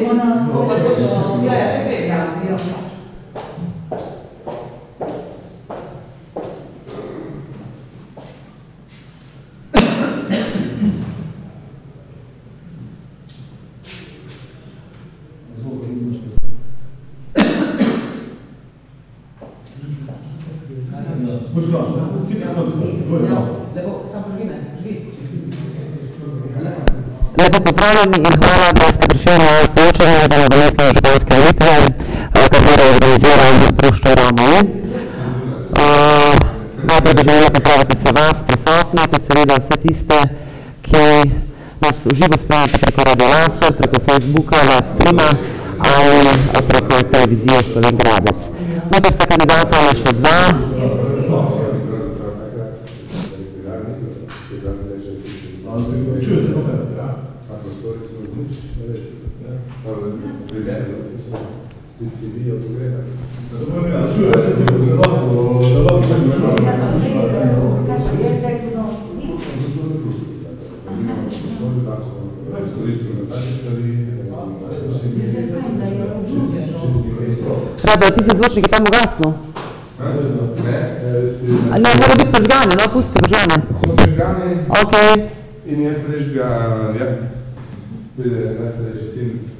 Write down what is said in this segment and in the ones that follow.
Ona, To pa točno, ja, ja, te vem, ja. ja. Ja, lepo, samo požgi me, požgi. Lepo pozdravljeni in hvala, da ste prišli na soočenje za nadomestne županske volitve, eh, katero organizira Društvo Romov. Uh, najprej bi želela pozdraviti vse vas prisotne, kot seveda vse tiste, ki nas v živo spremljate preko Radio Laser, preko Facebooka, live streama ali eh, preko televizije Sloven Gradec. Najprej sta kandidata le še dva, Rado, ti si zvočnik je tam ugasnil? A Ne, mora biti požgane, no, pusti požgane. So prižgani Ok, in je prižga, ja, pride najstarejši sin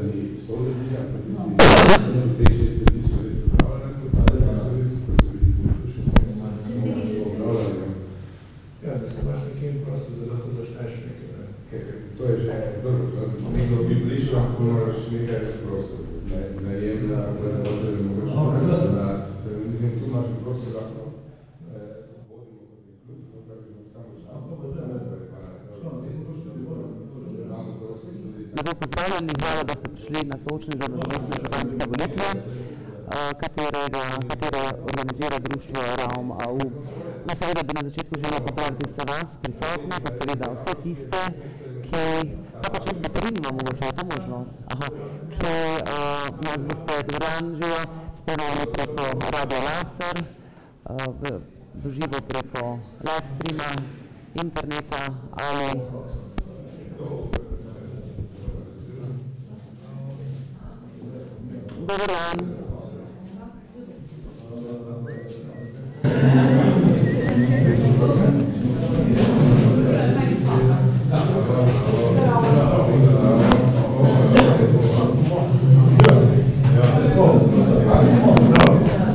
že dobro, no, nekdo bi prišel, ampak moraš nekaj prosto, ne, najemna, predlože, mogoče Aha, nekaj jasno. zanat. Mislim, tu imaš prosto lahko, no, bi lepo pozdravljeni, hvala, da ste prišli na soočenje za nadomestne županske volitve, eh, katerega, katere organizira društvo Raum AU. No, seveda bi na začetku želela pozdraviti vse vas prisotne, pa seveda vse tiste, ki, pa pač jaz baterij nimam mogoče, je to možno? Aha, ki uh, nas boste Granžijo spremljali preko Radio Laser, uh, v, v živo preko live streama, interneta ali Dober dan.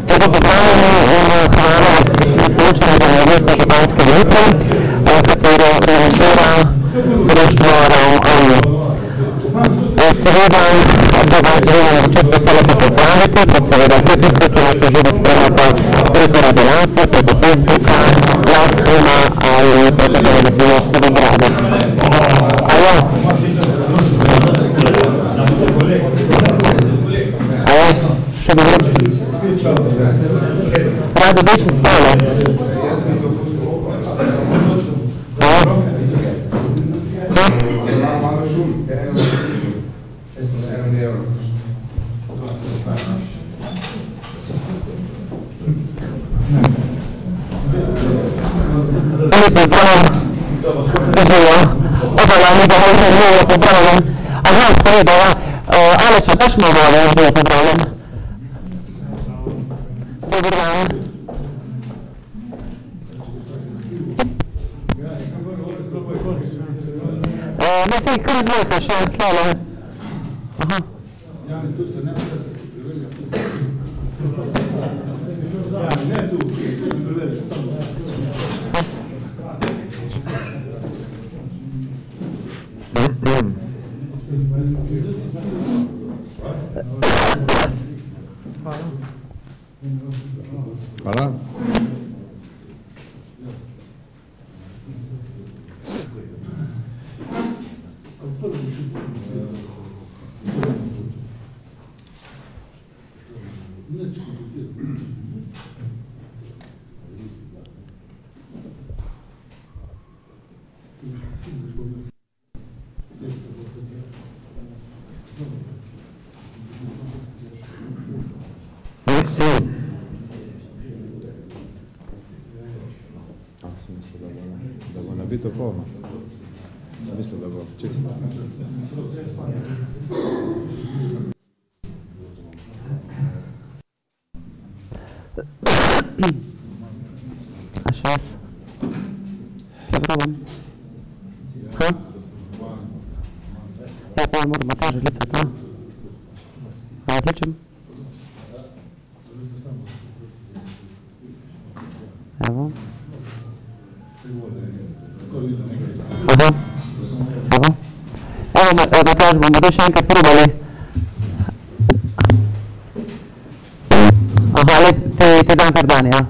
Lepo pozdravljeni in hvala, da ste prišli na soočenje za nadomestne županske volitve, eh, katero organizira društvo Raum AU. Seveda, da vas želim na začetku vse lepo pozdraviti, pa seveda vse tiste, ki nas v živo spremljate preko Radio Lasa, preko Facebooka, live streama ali preko televizije Sloven Gradec. A ja? A ja? Še dobro? Rado bi še stalo. A ja? Ha? Imamo malo šum, eno, eno evro. Lep pozdrav, živijo, obala mi ga možno živijo, pozdravljam. Aha, seveda, ja, uh, Aleša, taš mi ga živijo, pozdravljam. Dobar dan. Uh, ne se kar izvolite, še tlele. Aha. Ne tu, tu sem preveč, tam. Hvala. Biti polno. Sem mislil, da bo čisto. A še jaz? Kaj bomo zdaj še enkrat probali. Aha, le, te, te dan kar dan, ja.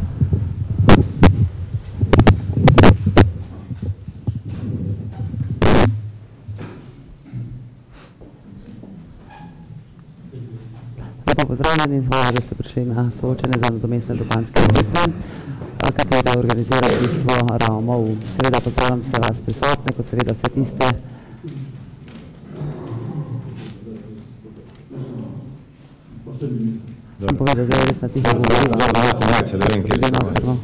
Lepo pozdravljeni hvala, da ste prišli na soočenje za nadomestne županske volitve, eh, katero organizira društvo Ravmov. Seveda pozdravljam vse vas prisotne, kot seveda vse tiste, povedal, zdaj res na tiho govorim. Ja, ja, ja, malce, ne vem, kje je gremo.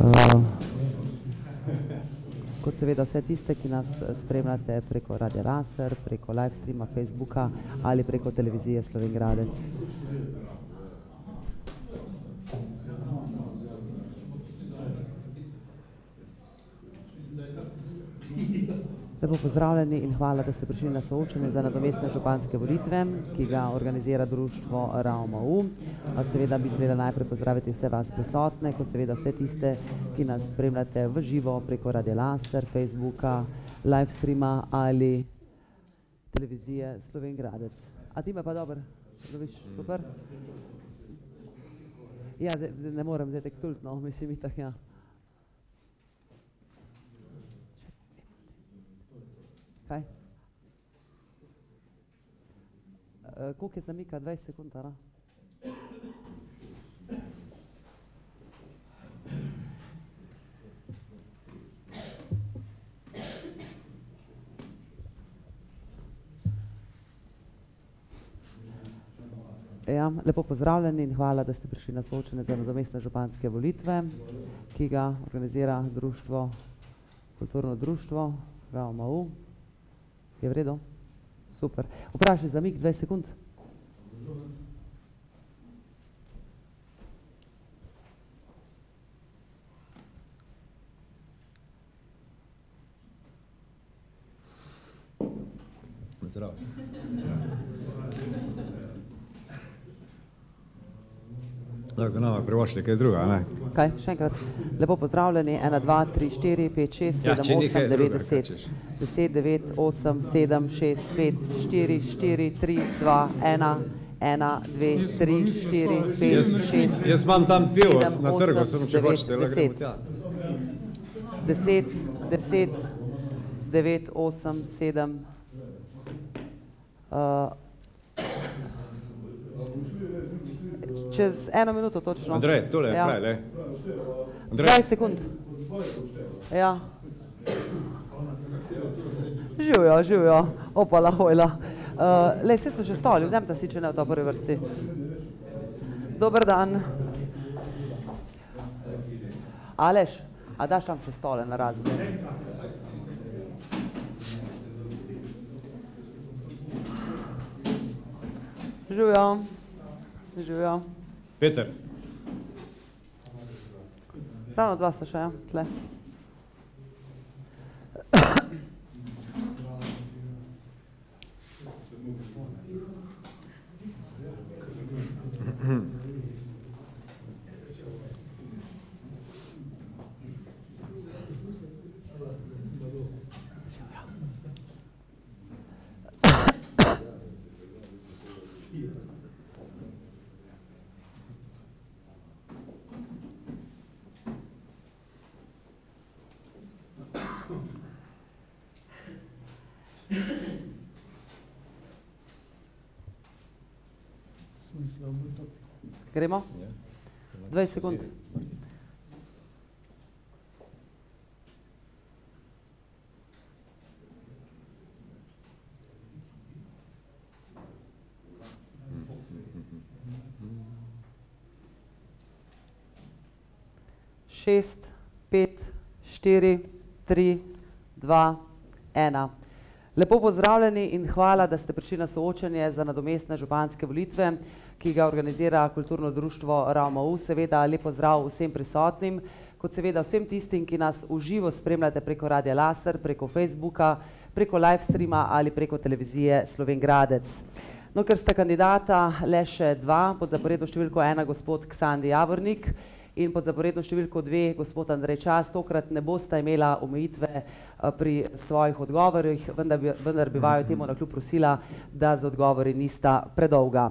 Eh, Kot seveda vse tiste, ki nas eh, spremljate preko Radia Raser, preko live streama Facebooka ali preko televizije Slovengradec. Lepo pozdravljeni in hvala, da ste prišli na soočenje za nadomestne županske volitve, ki ga organizira društvo RAUMU. A Seveda bi želela najprej pozdraviti vse vas prisotne, kot seveda vse tiste, ki nas spremljate v živo preko Radio Laser, Facebooka, live streama ali televizije Slovengradec. A ti me pa dobro, dobiš super? Ja, zdaj, zdaj ne morem zdaj tako tultno, mislim itak, ja. Kaj? Uh, koliko je zamika? 20 sekund, a ne? Ja, lepo pozdravljeni in hvala, da ste prišli na soočenje za nadomestne županske volitve, ki ga organizira društvo, kulturno društvo RAUMAU. Je v redu? Super. Vprašaj za mig 20 sekund. Zdravo. Tako, nama privošli kaj druga, ne? Kaj, še enkrat. Lepo pozdravljeni. 1, 2, 3, 4, 5, 6, Ja, 7, če ni 8, kaj 9, drugega, kaj 10. češ. 10, 9, 8, 7, 6, 5, 4, 4, 3, 2, 1, 1, 2, 3, 4, 5, Jaz, 6, jaz imam tam pivo 7, na trgu, 8, samo če 9, hočete, lahko gremo 10. tja. 10, 10, 9, 8, 7. Uh, čez eno minuto točno. Andrej, tole Ja. kraj, le. Andrej, 20 sekund. Ja. Živijo, živijo. Opala, hojla. Uh, le, vse so že stoli, vzemite si, če ne v ta prvi vrsti. Dober dan. Aleš, a daš tam še stole na razne? Živijo. Živijo. Peter, Ravno dva sta še, ja, tle. Gremo? 20 sekund. Šest, pet, štiri, tri, dva, ena. Lepo pozdravljeni in hvala, da ste prišli na soočenje za nadomestne županske volitve, ki ga organizira kulturno društvo RAMU. Seveda lep pozdrav vsem prisotnim, kot seveda vsem tistim, ki nas v živo spremljate preko Radia Laser, preko Facebooka, preko live streama ali preko televizije Sloven Gradec. No, ker sta kandidata le še dva, pod zaporedno številko ena gospod Ksandi Javornik in pod zaporedno številko dve gospod Andrej Čas, tokrat ne bosta imela omejitve eh, pri svojih odgovorih, vendar bi, vendar bi vaju temu nakljub prosila, da z odgovori nista predolga.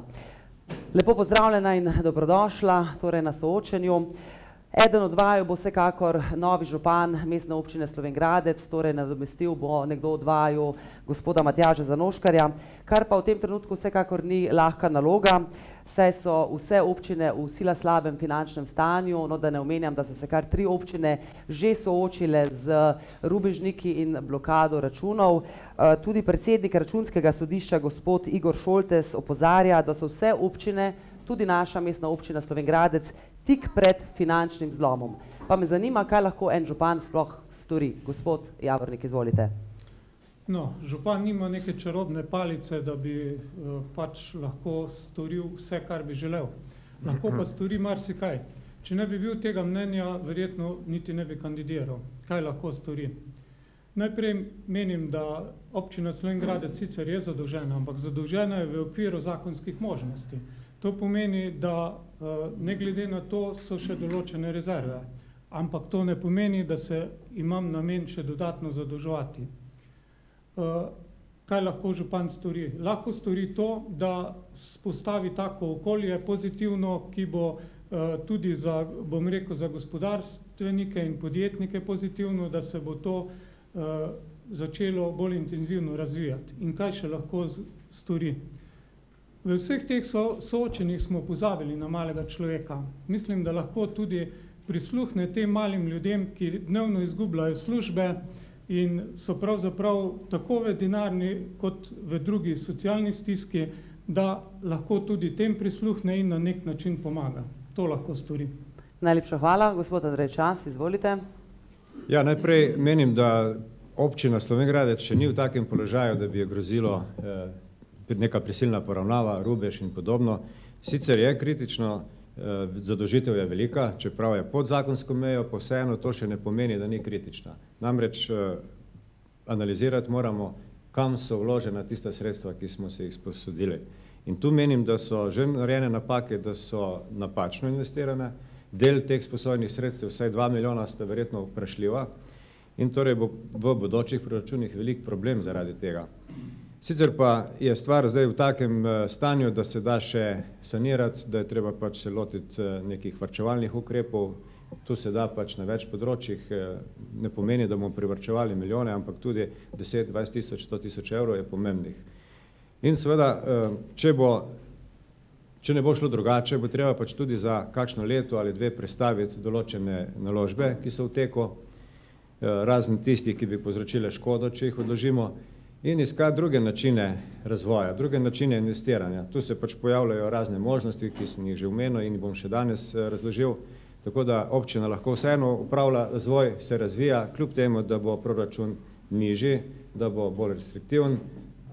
Lepo pozdravljena in dobrodošla torej na soočenju. Eden od vaju bo vsekakor novi župan mestne občine Sloven Gradec, torej nadomestil bo nekdo od vaju gospoda Matjaža Zanoškarja, kar pa v tem trenutku vsekakor ni lahka naloga, saj so vse občine v sila slabem finančnem stanju, no da ne omenjam, da so se kar tri občine že soočile z rubežniki in blokado računov. Eh, Tudi predsednik računskega sodišča gospod Igor Šoltes opozarja, da so vse občine, tudi naša mestna občina Sloven Gradec, tik pred finančnim zlomom. Pa me zanima, kaj lahko en župan sploh stori. Gospod Javornik, izvolite. No, župan nima neke čarobne palice, da bi uh, pač lahko storil vse, kar bi želel. Lahko pa stori marsikaj. Če ne bi bil tega mnenja, verjetno niti ne bi kandidiral. Kaj lahko stori? Najprej menim, da občina Slovengradec sicer je zadolžena, ampak zadolžena je v okviru zakonskih možnosti. To pomeni, da uh, ne glede na to so še določene rezerve, ampak to ne pomeni, da se imam namen še dodatno zadolževati. Uh, kaj lahko župan stori? Lahko stori to, da spostavi tako okolje pozitivno, ki bo uh, tudi za, bom rekel, za gospodarstvenike in podjetnike pozitivno, da se bo to uh, začelo bolj intenzivno razvijati. In kaj še lahko stori? V vseh teh so, soočenjih smo pozabili na malega človeka. Mislim, da lahko tudi prisluhne tem malim ljudem, ki dnevno izgubljajo službe, in so pravzaprav tako v denarni kot v drugi socialni stiski, da lahko tudi tem prisluhne in na nek način pomaga. To lahko stori. Najlepša hvala. Gospod Andrej Čas, izvolite. Ja, najprej menim, da občina Sloven Gradec še ni v takem položaju, da bi jo grozilo eh, neka prisilna poravnava, rubež in podobno. Sicer je kritično, zadožitev je velika, čeprav je pod zakonsko mejo, pa vseeno to še ne pomeni, da ni kritična. Namreč eh, analizirati moramo, kam so vložena tista sredstva, ki smo se jih sposodili. In tu menim, da so že narejene napake, da so napačno investirane, del teh sposojnih sredstev, vsaj dva milijona, sta verjetno vprašljiva in torej bo v bodočih proračunih velik problem zaradi tega. Sicer pa je stvar zdaj v takem eh, stanju, da se da še sanirati, da je treba pač se lotiti eh, nekih varčevalnih ukrepov, tu se da pač na več področjih, eh, ne pomeni, da bomo privrčevali milijone, ampak tudi 10, 20 tisoč, 100 tisoč evrov je pomembnih. In seveda, če bo, če ne bo šlo drugače, bo treba pač tudi za kakšno leto ali dve prestaviti določene naložbe, ki so v teku, razen tistih, ki bi povzročile škodo, če jih odložimo, in iskati druge načine razvoja, druge načine investiranja. Tu se pač pojavljajo razne možnosti, ki sem jih že omenil in bom še danes razložil, tako da občina lahko vseeno upravlja razvoj, se razvija, kljub temu, da bo proračun nižji, da bo bolj restriktiven,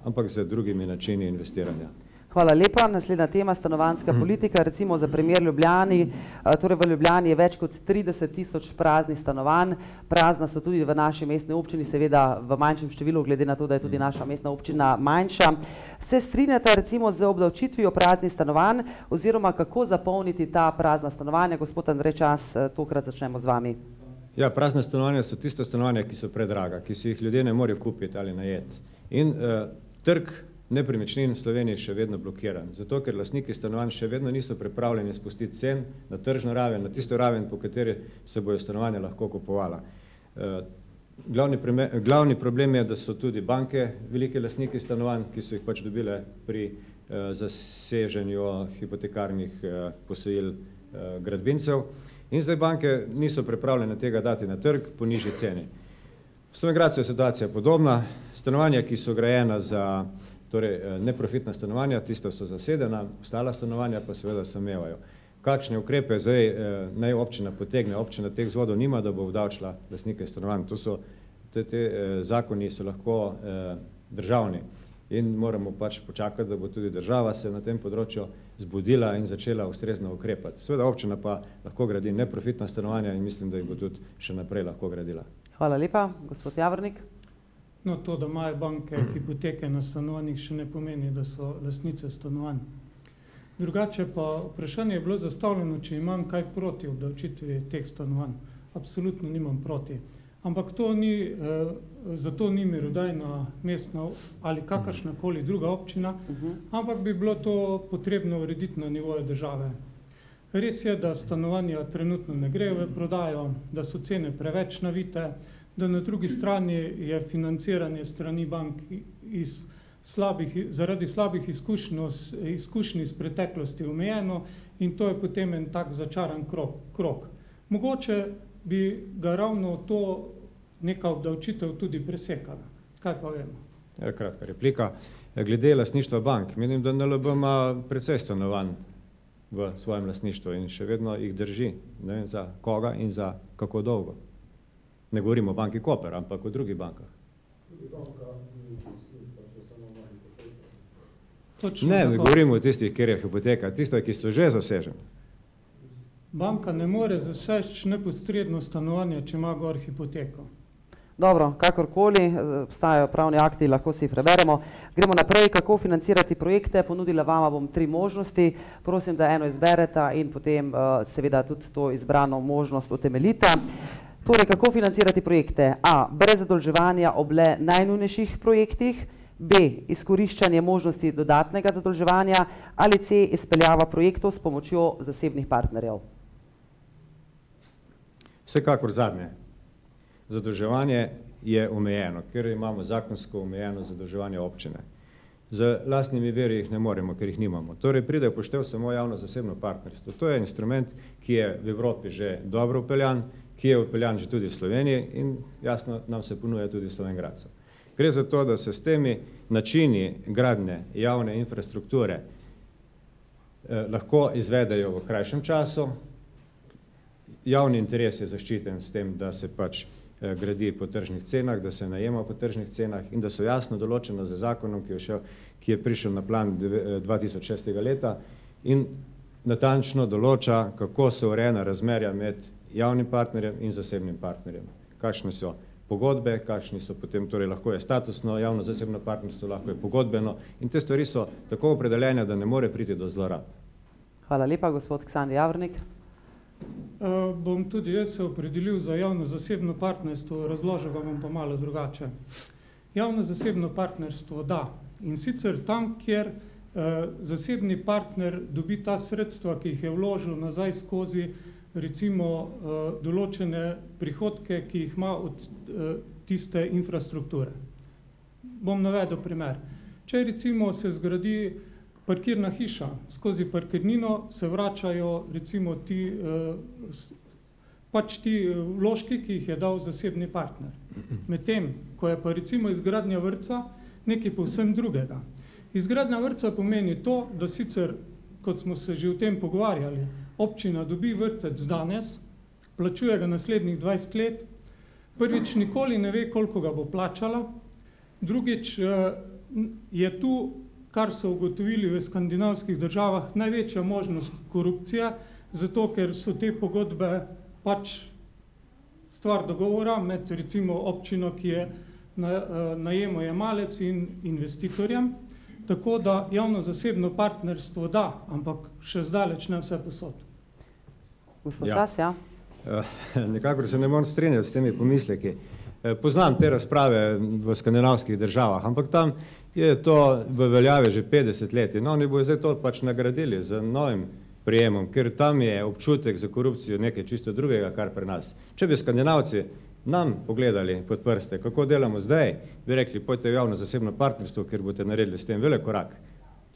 ampak z drugimi načini investiranja. Hvala lepa. Naslednja tema, stanovanska politika, recimo za primer Ljubljani. Eh, Torej v Ljubljani je več kot 30 tisoč praznih stanovanj, prazna so tudi v naši mestni občini, seveda v manjšem številu, glede na to, da je tudi naša mestna občina manjša. Se strinjate recimo z obdavčitvijo praznih stanovanj oziroma kako zapolniti ta prazna stanovanja? Gospod Andrej Čas, eh, tokrat začnemo z vami. Ja, prazna stanovanja so tista stanovanja, ki so predraga, ki si jih ljudje ne morejo kupiti ali najeti. In eh, trg nepremičnin v Sloveniji še vedno blokiran, zato ker lastniki stanovanj še vedno niso pripravljeni spustiti cen na tržno raven, na tisto raven, po kateri se bojo stanovanja lahko kupovala. Eh, Glavni, primer, glavni problem je, da so tudi banke velike lastniki stanovanj, ki so jih pač dobile pri eh, zaseženju hipotekarnih eh, posojil eh, gradbincev in zdaj banke niso pripravljene tega dati na trg po nižji ceni. V Slovenj je situacija podobna, stanovanja, ki so grajena za torej eh, neprofitna stanovanja, tista so zasedena, ostala stanovanja pa seveda samevajo. Kakšne ukrepe zdaj eh, naj občina potegne, občina teh zvodov nima, da bo vdavčila lastnike stanovanj. To so te, te eh, zakoni so lahko eh, državni in moramo pač počakati, da bo tudi država se na tem področju zbudila in začela ustrezno ukrepati. Seveda občina pa lahko gradi neprofitna stanovanja in mislim, da jih bo tudi še naprej lahko gradila. Hvala lepa, gospod Javornik. No, to, da imajo banke hipoteke na stanovanjih, še ne pomeni, da so lastnice stanovanj. Drugače pa vprašanje je bilo zastavljeno, če imam kaj proti obdavčitvi teh stanovanj. Absolutno nimam proti. Ampak to ni, eh, zato ni mirodajna mestna ali kakršnakoli druga občina, ampak bi bilo to potrebno urediti na nivoju države. Res je, da stanovanja trenutno ne grejo v prodajo, da so cene preveč navite, da na drugi strani je financiranje strani bank iz slabih, zaradi slabih izkušnjo, izkušnj iz preteklosti omejeno in to je potem en tak začaran krog. krog. Mogoče bi ga ravno to neka obdavčitev tudi presekala. Kaj pa vemo? Ja, kratka replika. Glede lastništva bank, menim, da NLB ima precej stanovanj v svojem lastništvu in še vedno jih drži, ne vem za koga in za kako dolgo. Ne govorimo o banki Koper, ampak o drugih bankah. Točno Ne, ne govorimo o tistih, kjer je hipoteka, tiste, ki so že zasežene. Banka ne more zaseči neposredno stanovanje, če ima gor hipoteko. Dobro, kakorkoli, eh, obstajajo pravni akti, lahko si jih preberemo. Gremo naprej, kako financirati projekte. Ponudila vama bom tri možnosti. Prosim, da eno izbereta in potem uh, seveda tudi to izbrano možnost utemeljite. Torej, kako financirati projekte? A. Brez zadolževanja ob le najnujnejših projektih. B. Izkoriščanje možnosti dodatnega zadolževanja. Ali C. Izpeljava projektov s pomočjo zasebnih partnerjev. Vsekakor zadnje. Zadolževanje je omejeno, ker imamo zakonsko omejeno zadolževanje občine. Z lastnimi veri jih ne moremo, ker jih nimamo. Torej pride v poštev samo javno-zasebno partnerstvo. To je instrument, ki je v Evropi že dobro upeljan, ki je upeljan že tudi v Sloveniji in jasno nam se ponuja tudi v Slovengradcu. Gre za to, da se s temi načini gradnje javne infrastrukture eh, lahko izvedejo v krajšem času, javni interes je zaščiten s tem, da se pač eh, gradi po tržnih cenah, da se najema po tržnih cenah in da so jasno določena z zakonom, ki je, šel, ki je prišel na plan dve- eh, 2006. leta in natančno določa, kako so urejena razmerja med javnim partnerjem in zasebnim partnerjem. Kakšne so pogodbe, kakšni so potem, torej lahko je statusno javno-zasebno partnerstvo, lahko je pogodbeno in te stvari so tako opredeljene, da ne more priti do zlorab. Hvala lepa, gospod Ksandi Javornik. Uh, bom tudi jaz se opredelil za javno-zasebno partnerstvo, razložil vam pa malo drugače. Javno-zasebno partnerstvo da in sicer tam, kjer uh, zasebni partner dobi ta sredstva, ki jih je vložil nazaj skozi recimo uh, določene prihodke, ki jih ima od uh, tiste infrastrukture. Bom navedel primer. Če recimo se zgradi parkirna hiša, skozi parkirnino se vračajo recimo ti, eh, pač ti eh, vložki, ki jih je dal zasebni partner. Medtem, ko je pa recimo izgradnja vrca nekaj povsem drugega. Izgradnja vrca pomeni to, da sicer, kot smo se že o tem pogovarjali, občina dobi vrtec danes, plačuje ga naslednjih 20 let, prvič nikoli ne ve, koliko ga bo plačala, drugič eh, je tu, kar so ugotovili v skandinavskih državah, največja možnost korupcije, zato ker so te pogodbe pač stvar dogovora med recimo občino, ki je eh, najemojemalec in investitorjem, tako da javno-zasebno partnerstvo da, ampak še zdaleč ne vse posod. Gospod Ja. Čas, ja. Eh, Nekako se ne morem strinjati s temi pomisleki. Eh, Poznam te razprave v skandinavskih državah, ampak tam je to v veljavi že 50 let in oni bodo zdaj to pač nagradili z novim prijemom, ker tam je občutek za korupcijo nekaj čisto drugega, kar pri nas. Če bi skandinavci nam pogledali pod prste, kako delamo zdaj, bi rekli, pojte v javno-zasebno partnerstvo, ker boste naredili s tem velik korak.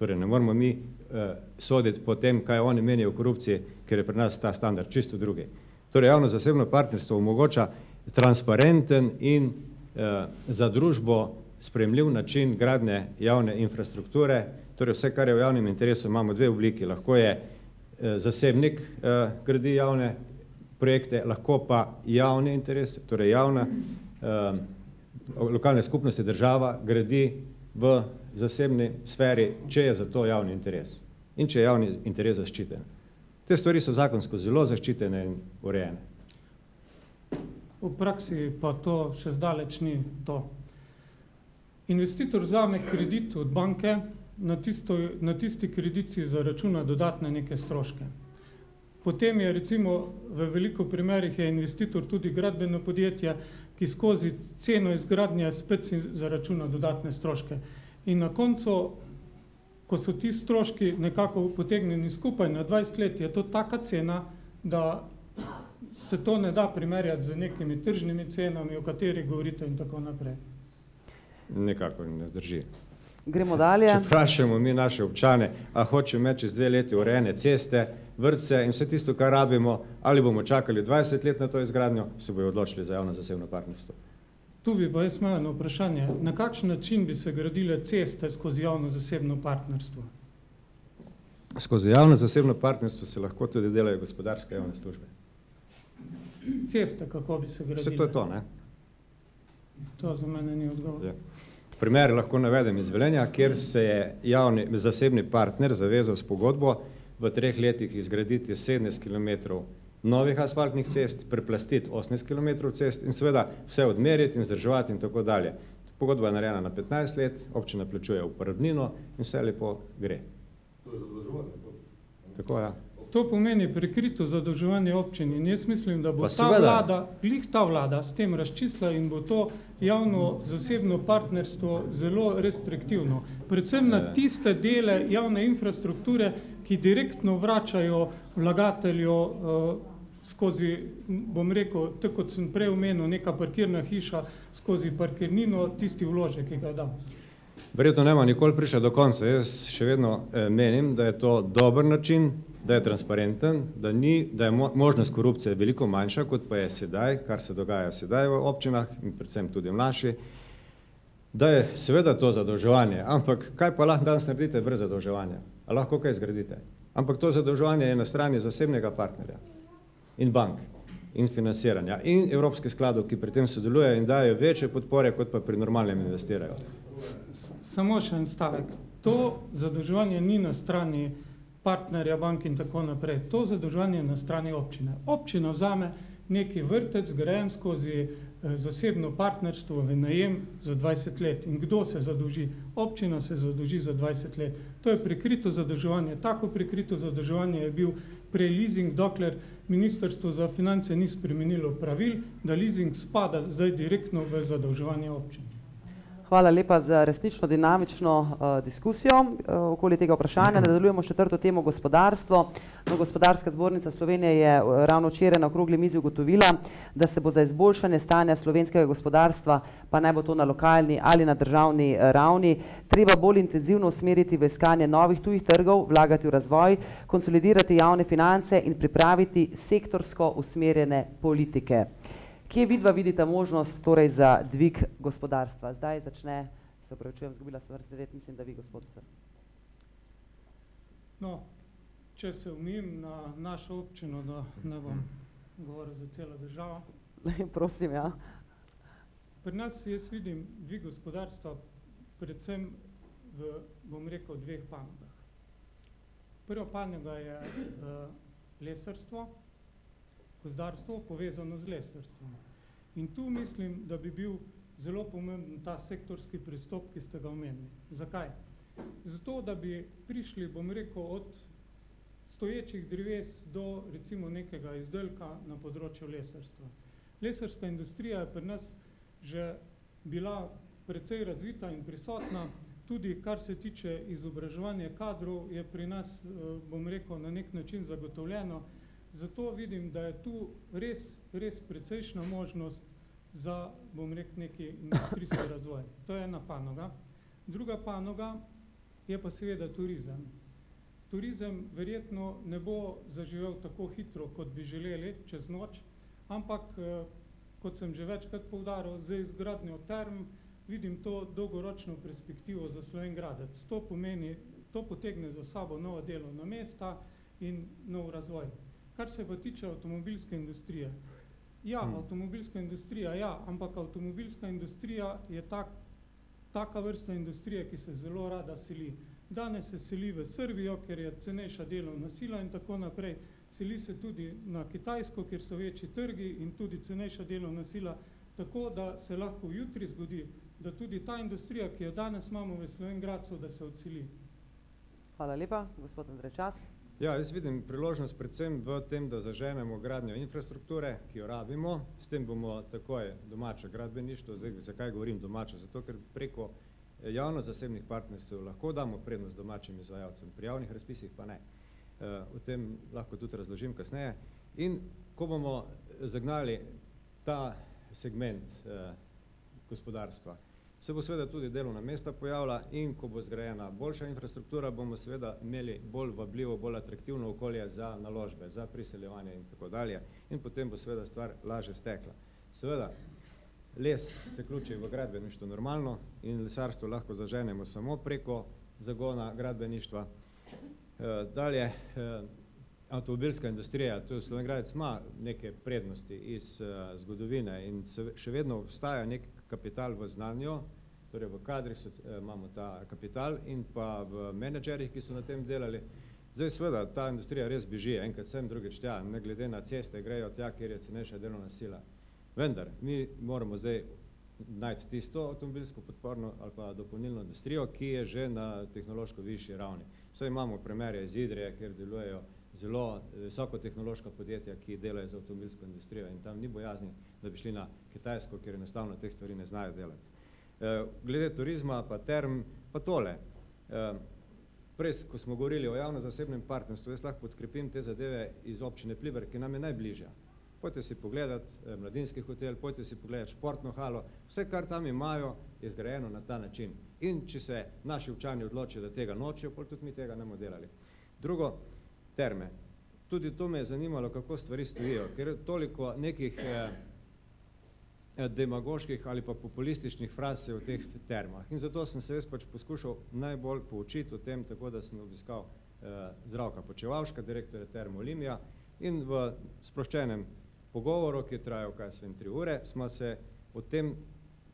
Torej ne moramo mi eh, soditi po tem, kaj oni menijo o korupciji, ker je pri nas ta standard čisto drugi. Torej javno-zasebno partnerstvo omogoča transparenten in eh, za družbo spremljiv način gradnje javne infrastrukture. Torej vse, kar je v javnem interesu, imamo dve obliki. Lahko je eh, zasebnik eh, gradi javne projekte, lahko pa javni interes, torej javna, eh, lokalne skupnosti država gradi v zasebni sferi, če je za to javni interes in če je javni interes zaščiten. Te stvari so zakonsko zelo zaščitene in urejene. V praksi pa to še zdaleč ni to. Investitor vzame kredit od banke, na, tisto, na tisti kredit si zaračuna dodatne neke stroške. Potem je recimo v veliko primerih je investitor tudi gradbeno podjetje, ki skozi ceno izgradnje spet si zaračuna dodatne stroške. In na koncu, ko so ti stroški nekako potegnjeni skupaj na 20 let, je to taka cena, da se to ne da primerjati z nekimi tržnimi cenami, o katerih govorite in tako naprej. Nekako ne drži. Gremo dalje. Če vprašamo mi naše občane, a hočejo imeti čez dve leti urejene ceste, vrtce in vse tisto, kar rabimo, ali bomo čakali 20 let na to izgradnjo, se bojo odločili za javno-zasebno partnerstvo. Tu bi pa jaz imel eno vprašanje. Na kakšen način bi se gradile ceste skozi javno-zasebno partnerstvo? Skozi javno-zasebno partnerstvo se lahko tudi delajo gospodarske javne službe. Ceste, kako bi se gradile? Vse to je to, ne? To za mene ni odgovor. Ja. Primer lahko navedem iz Velenja, kjer se je javni, zasebni partner zavezal s pogodbo v treh letih izgraditi 17 km novih asfaltnih cest, preplastiti 18 km cest in seveda vse odmeriti in vzdrževati in tako dalje. Pogodba je narejena na 15 let, občina plačuje uporabnino in vse lepo gre. Tako, ja. To pomeni prikrito zadolževanje občin in jaz mislim, da bo Pa ta vlada, glih ta vlada s tem razčistila in bo to javno-zasebno partnerstvo zelo restriktivno. Predvsem na tiste dele javne infrastrukture, ki direktno vračajo vlagatelju uh, skozi, bom rekel, tako kot sem prej omenil, neka parkirna hiša, skozi parkirnino tisti vložek, ki ga da. Verjetno nema nikoli prišla do konca. Jaz še vedno eh, menim, da je to dober način, da je transparenten, da, ni, da je mo možnost korupcije veliko manjša, kot pa je sedaj, kar se dogaja sedaj v občinah in predvsem tudi v naši, da je seveda to zadolževanje, ampak kaj pa lahko danes naredite brez zadolževanja? A lahko kaj zgradite? Ampak to zadolževanje je na strani zasebnega partnerja in bank in financiranja in evropskih skladov, ki pri tem sodelujejo in dajo večje podpore, kot pa pri normalnem investirajo. Samo še en stavek. To zadolževanje ni na strani partnerja bank in tako naprej. To zadolževanje je na strani občine. Občina vzame neki vrtec, zgrajen skozi eh, zasebno partnerstvo v najem za 20 let. In kdo se zadolži? Občina se zadolži za 20 let. To je prikrito zadolževanje. Tako prikrito zadolževanje je bil prej leasing, dokler Ministrstvo za finance ni spremenilo pravil, da leasing spada zdaj direktno v zadolževanje občin. Hvala lepa za resnično dinamično uh, diskusijo uh, okoli tega vprašanja. Nadaljujemo s četrto temo gospodarstvo. No, gospodarska zbornica Slovenije je uh, ravno včeraj na okrogli mizi ugotovila, da se bo za izboljšanje stanja slovenskega gospodarstva, pa naj bo to na lokalni ali na državni uh, ravni, treba bolj intenzivno usmeriti v iskanje novih tujih trgov, vlagati v razvoj, konsolidirati javne finance in pripraviti sektorsko usmerjene politike. Kje vidva vidita možnost torej za dvig gospodarstva? Zdaj začne, se upravičujem, zgubila sem vrsti red, mislim, da vi, gospod Sr. No, če se umim na našo občino, da ne bom govoril za celo državo. Prosim, ja. Pri nas jaz vidim dvig gospodarstva predvsem v, bom rekel, dveh panogah. Prva panoga je uh, lesarstvo, gozdarstvo povezano z lesarstvom. In tu mislim, da bi bil zelo pomemben ta sektorski pristop, ki ste ga omenili. Zakaj? Zato, da bi prišli, bom rekel, od stoječih dreves do recimo nekega izdelka na področju lesarstva. Lesarska industrija je pri nas že bila precej razvita in prisotna, tudi kar se tiče izobraževanja kadrov, je pri nas, eh, bom rekel, na nek način zagotovljeno. Zato vidim, da je tu res, res precejšna možnost za, bom rekel, neki industrijski razvoj. To je ena panoga. Druga panoga je pa seveda turizem. Turizem verjetno ne bo zaživel tako hitro, kot bi želeli čez noč, ampak, eh, kot sem že večkrat poudaril, z izgradnjo term vidim to dolgoročno perspektivo za Sloven Gradec. To pomeni, to potegne za sabo nova delovna mesta in nov razvoj. Kar se pa tiče avtomobilske industrije, Ja, avtomobilska industrija, ja, ampak avtomobilska industrija je tak, taka vrsta industrije, ki se zelo rada seli. Danes se seli v Srbijo, ker je cenejša delovna sila in tako naprej. Seli se tudi na Kitajsko, kjer so večji trgi in tudi cenejša delovna sila, tako da se lahko jutri zgodi, da tudi ta industrija, ki jo danes imamo v Slovenj Gradcu, da se odseli. Hvala lepa, gospod Andrej Čas. Ja, jaz vidim priložnost predvsem v tem, da zaženemo gradnjo infrastrukture, ki jo rabimo, s tem bomo takoj domače gradbeništvo, zdaj zakaj govorim domače, zato ker preko eh, javno-zasebnih partnerstv lahko damo prednost domačim izvajalcem, pri javnih razpisih pa ne. Eh, O tem lahko tudi razložim kasneje. In ko bomo zagnali ta segment eh, gospodarstva, se bo seveda tudi delovna mesta pojavila in ko bo zgrajena boljša infrastruktura, bomo seveda imeli bolj vabljivo, bolj atraktivno okolje za naložbe, za priseljevanje in tako dalje. In potem bo seveda stvar lažje stekla. Seveda, les se ključi v gradbeništvo normalno in lesarstvo lahko zaženemo samo preko zagona gradbeništva. Eh, Dalje, eh, avtomobilska industrija, je Slovengradec ima neke prednosti iz uh, zgodovine in se, še vedno obstaja nek kapital v znanju, torej v kadrih so, uh, imamo ta kapital in pa v menedžerih, ki so na tem delali. Zdaj seveda, ta industrija res beži, enkrat sem, drugič tja, ne glede na ceste, grejo tja, kjer je cenejša delovna sila. Vendar, mi moramo zdaj najti tisto avtomobilsko podporno ali pa dopolnilno industrijo, ki je že na tehnološko višji ravni. Vse imamo primerje iz Idrije, kjer delujejo zelo visokotehnološka podjetja, ki delajo za avtomobilsko industrijo in tam ni bojazni, da bi šli na Kitajsko, ker enostavno teh stvari ne znajo delati. E, glede turizma pa term, pa tole. E, prej, ko smo govorili o javno-zasebnem partnerstvu, jaz lahko podkrepim te zadeve iz občine Pliber, ki nam je najbližja. Pojte si pogledati eh, mladinski hotel, pojte si pogledati športno halo, vse, kar tam imajo, je zgrajeno na ta način. In če se naši občani odločijo, da tega nočijo, pol tudi mi tega ne bomo delali. Drugo, terme. Tudi to me je zanimalo, kako stvari stojijo, ker toliko nekih eh, demagoških ali pa populističnih fraz v teh termah. In zato sem se jaz pač poskušal najbolj poučiti o tem, tako da sem obiskal eh, Zdravka Počevalška, direktorja Termo Olimija, in v sproščenem pogovoru, ki je trajal kaj svem tri ure, smo se o tem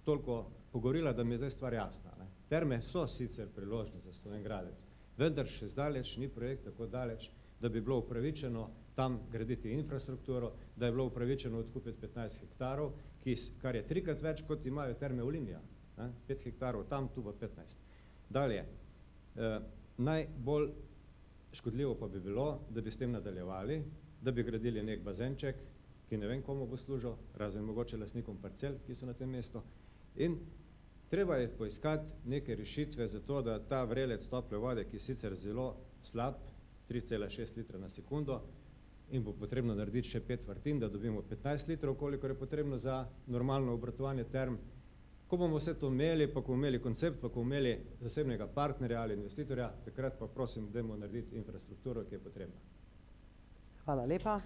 toliko pogovorila, da mi je zdaj stvar jasna. Ne. Terme so sicer priložnost za Sloven Gradec, vendar še zdaleč ni projekt tako daleč, da bi bilo upravičeno tam graditi infrastrukturo, da je bilo upravičeno odkupiti 15 hektarov, ki, kar je trikrat več, kot imajo terme Olimija. Ne? 5 hektarov tam, tu pa 15. Dalje, eh, najbolj škodljivo pa bi bilo, da bi s tem nadaljevali, da bi gradili nek bazenček, ki ne vem komu bo služil, razen mogoče lastnikom parcel, ki so na tem mestu. In treba je poiskati neke rešitve za to, da ta vrelec tople vode, ki je sicer zelo slab, 3,6 litra na sekundo, in bo potrebno narediti še pet vrtin, da dobimo 15 litrov, koliko je potrebno za normalno obratovanje term. Ko bomo vse to imeli, pa ko bomo imeli koncept, pa ko bomo imeli zasebnega partnerja ali investitorja, takrat pa prosim, dajmo narediti infrastrukturo, ki je potrebna. Hvala lepa.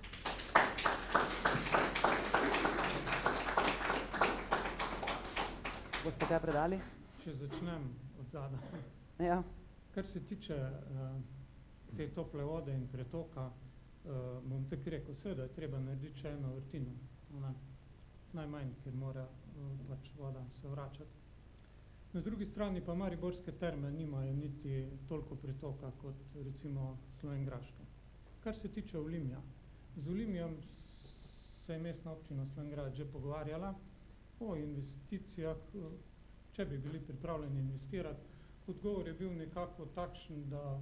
Boste kaj predali? Če začnem od zada. Ja. Kar se tiče uh, te tople vode in pretoka, uh, bom tako rekel, seveda je treba narediti še eno vrtino. Ona, najmanj, ker mora uh, pač voda se vračati. Na drugi strani pa Mariborske terme nimajo niti toliko pretoka kot recimo Slovengraške. Kar se tiče Olimja, z Olimjem se je mestna občina Slovengrad že pogovarjala o investicijah, če bi bili pripravljeni investirati. Odgovor je bil nekako takšen, da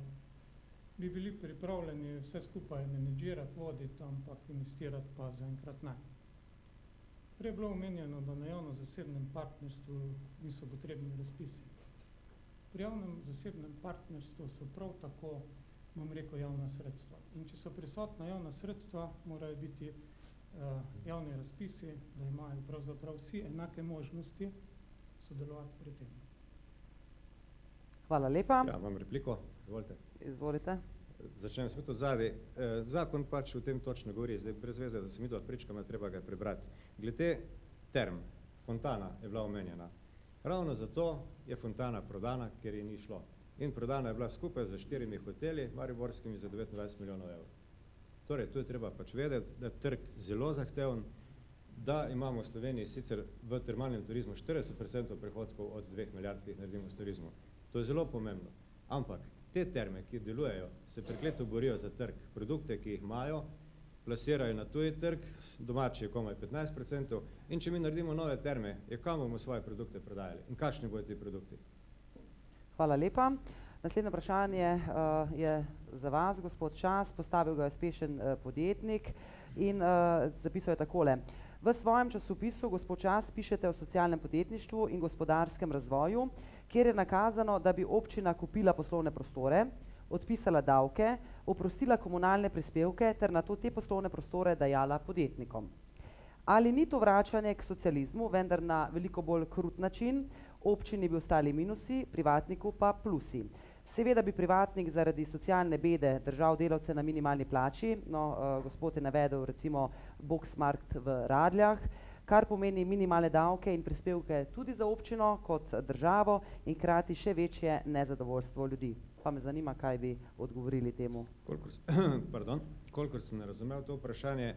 bi bili pripravljeni vse skupaj menedžirati, voditi, ampak investirati pa zaenkrat ne. Prej je bilo omenjeno, da na javno-zasebnem partnerstvu niso potrebni razpisi. Pri javnem zasebnem partnerstvu so prav tako, bom rekel, javna sredstva. In če so prisotna javna sredstva, morajo biti uh, javni razpisi, da imajo pravzaprav vsi enake možnosti sodelovati pri tem. Hvala lepa. Ja, imam repliko, dovolite. Izvolite. Začnem spet od zadaj. E, zakon pač o tem točno govori, zdaj brez veze, da se mi dva pričkama, treba ga prebrati. Glede term, fontana je bila omenjena. Ravno zato je fontana prodana, ker je ni šlo. In prodana je bila skupaj z štirimi hoteli, mariborskimi, za 29 milijonov evrov. Torej, tu je treba pač vedeti, da je trg zelo zahteven da imamo v Sloveniji sicer v termalnem turizmu 40% prihodkov od 2 milijard, ki jih naredimo s turizmom. To je zelo pomembno. Ampak te terme, ki delujejo, se prekleto borijo za trg. Produkte, ki jih imajo, plasirajo na tuji trg, domači je komaj 15%, in če mi naredimo nove terme, ja kam bomo svoje produkte prodajali in kakšni bodo ti produkti? Hvala lepa. Naslednje vprašanje uh, je za vas, gospod Čas, postavil ga je uspešen uh, podjetnik in uh, zapisal je takole. V svojem časopisu, gospod Čas, pišete o socialnem podjetništvu in gospodarskem razvoju, kjer je nakazano, da bi občina kupila poslovne prostore, odpisala davke, oprostila komunalne prispevke ter na to te poslovne prostore dajala podjetnikom. Ali ni to vračanje k socializmu, vendar na veliko bolj krut način, občini bi ostali minusi, privatniku pa plusi. Seveda bi privatnik zaradi socialne bede držal delavce na minimalni plači, no, uh, gospod je navedel recimo Boxmarkt v Radljah, kar pomeni minimalne davke in prispevke tudi za občino kot državo in krati še večje nezadovoljstvo ljudi. Pa me zanima, kaj bi odgovorili temu. Kolikor, pardon, kolikor sem razumel to vprašanje,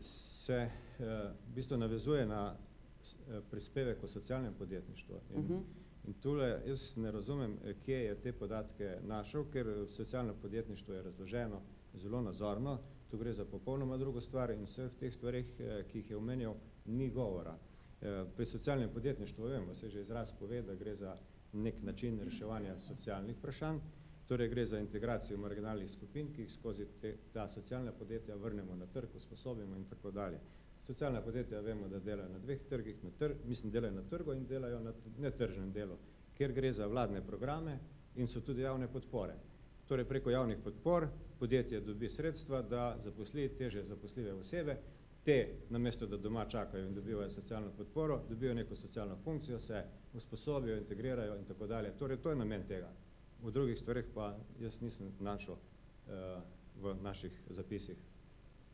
se v bistvu navezuje na prispevek o socialnem podjetništvu. In, uh -huh. in tule jaz ne razumem, kje je te podatke našel, ker socialno podjetništvo je razloženo zelo nazorno, tu gre za popolnoma drugo stvar in vseh teh stvarih, ki jih je omenjal, ni govora. Pri socialnem podjetništvu vemo, se že izraz pove, da gre za nek način reševanja socialnih vprašanj, torej gre za integracijo marginalnih skupin, ki jih skozi te, ta socialna podjetja vrnemo na trg, usposobimo in tako dalje. Socialna podjetja vemo, da delajo na dveh trgih, na trg, mislim, delajo na trgu in delajo na netržnem delu, kjer gre za vladne programe in so tudi javne podpore. Torej preko javnih podpor podjetje dobi sredstva, da zaposli teže zaposljive osebe, te namesto, da doma čakajo in dobivajo socialno podporo, dobijo neko socialno funkcijo, se usposobijo, integrirajo in tako dalje. Torej, to je namen tega. V drugih stvareh pa jaz nisem našel uh, v naših zapisih.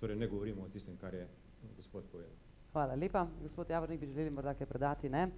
Torej, ne govorimo o tistem, kar je gospod povedal. Hvala lepa. Gospod Javornik, bi želeli morda kaj predati, ne?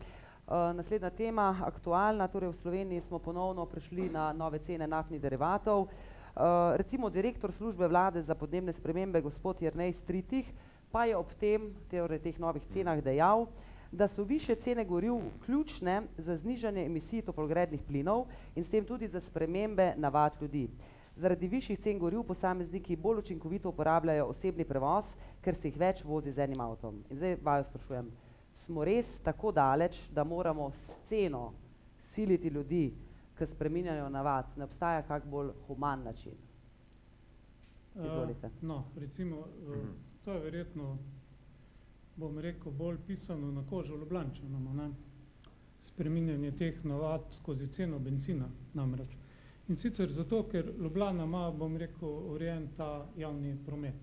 Uh, naslednja tema, aktualna, torej v Sloveniji smo ponovno prišli na nove cene naftnih derivatov. Uh, recimo direktor službe vlade za podnebne spremembe, gospod Jernej Stritih, pa je ob tem, torej teh novih cenah dejal, da so više cene goriv ključne za znižanje emisij toplogrednih plinov in s tem tudi za spremembe navad ljudi. Zaradi višjih cen goriv posamezniki bolj učinkovito uporabljajo osebni prevoz, ker se jih več vozi z enim avtom. In zdaj vaju sprašujem, smo res tako daleč, da moramo s ceno siliti ljudi k spreminjanju navad, ne obstaja kak bolj human način? Izvolite. Uh, no, recimo, uh, to je verjetno, bom rekel, bolj pisano na kožo Ljubljančanoma, ne? Spreminjanje teh navad skozi ceno benzina namreč. In sicer zato, ker Ljubljana ima, bom rekel, urejen ta javni promet.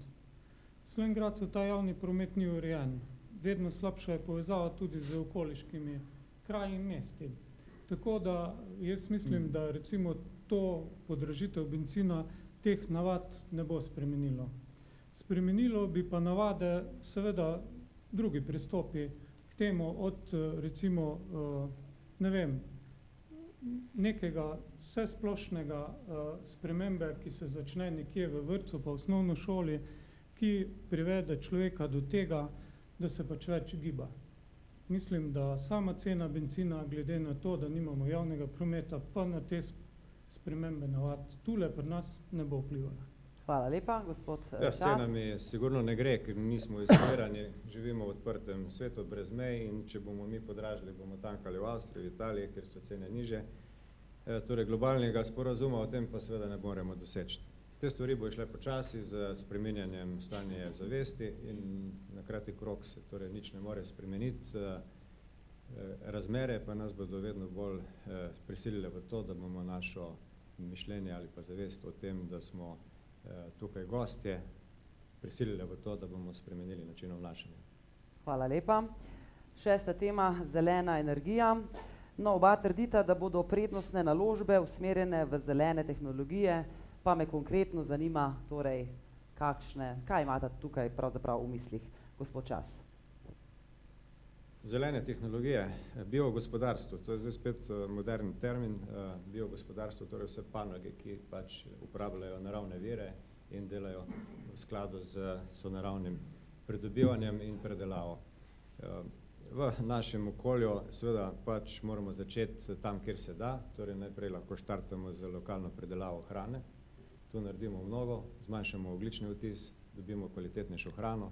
Slovenjgradcu ta javni promet ni urejen. Vedno slabša je povezava tudi z okoliškimi kraji in mesti. Tako da jaz mislim, da recimo to podražitev benzina teh navad ne bo spremenilo. Spremenilo bi pa navade seveda drugi pristopi k temu od recimo, ne vem, nekega vsesplošnega spremembe, ki se začne nekje v vrtcu pa osnovno šoli, ki privede človeka do tega, da se pač več giba. Mislim, da sama cena benzina, glede na to, da nimamo javnega prometa, pa na te spremembe navad tule pri nas ne bo vplivala. Hvala lepa, gospod Ja, s cenami sigurno ne gre, ker nismo izolirani, živimo v odprtem svetu brez mej in če bomo mi podražili, bomo tankali v Avstriji, v Italiji, kjer so cene nižje. E, torej globalnega sporazuma o tem pa seveda ne moremo doseči. Te stvari bo šle počasi z spreminjanjem stanje zavesti in na kratek rok se torej nič ne more spremeniti. Razmere pa nas bodo vedno bolj prisilile v to, da bomo našo mišljenje ali pa zavest o tem, da smo tukaj gostje, prisilile v to, da bomo spremenili način obnašanja. Hvala lepa. Šesta tema, zelena energija. No, oba trdita, da bodo prednostne naložbe usmerjene v zelene tehnologije, pa me konkretno zanima, torej, kakšne, kaj imata tukaj pravzaprav v mislih, gospod Čas? Zelene tehnologije, biogospodarstvo, to je zdaj spet modern termin, biogospodarstvo, torej vse panoge, ki pač uporabljajo naravne vire in delajo v skladu s sonaravnim pridobivanjem in predelavo. Eh, v našem okolju seveda pač moramo začeti tam, kjer se da, torej najprej lahko štartamo z lokalno predelavo hrane. Tu naredimo mnogo, zmanjšamo oglični vtis, dobimo kvalitetnejšo hrano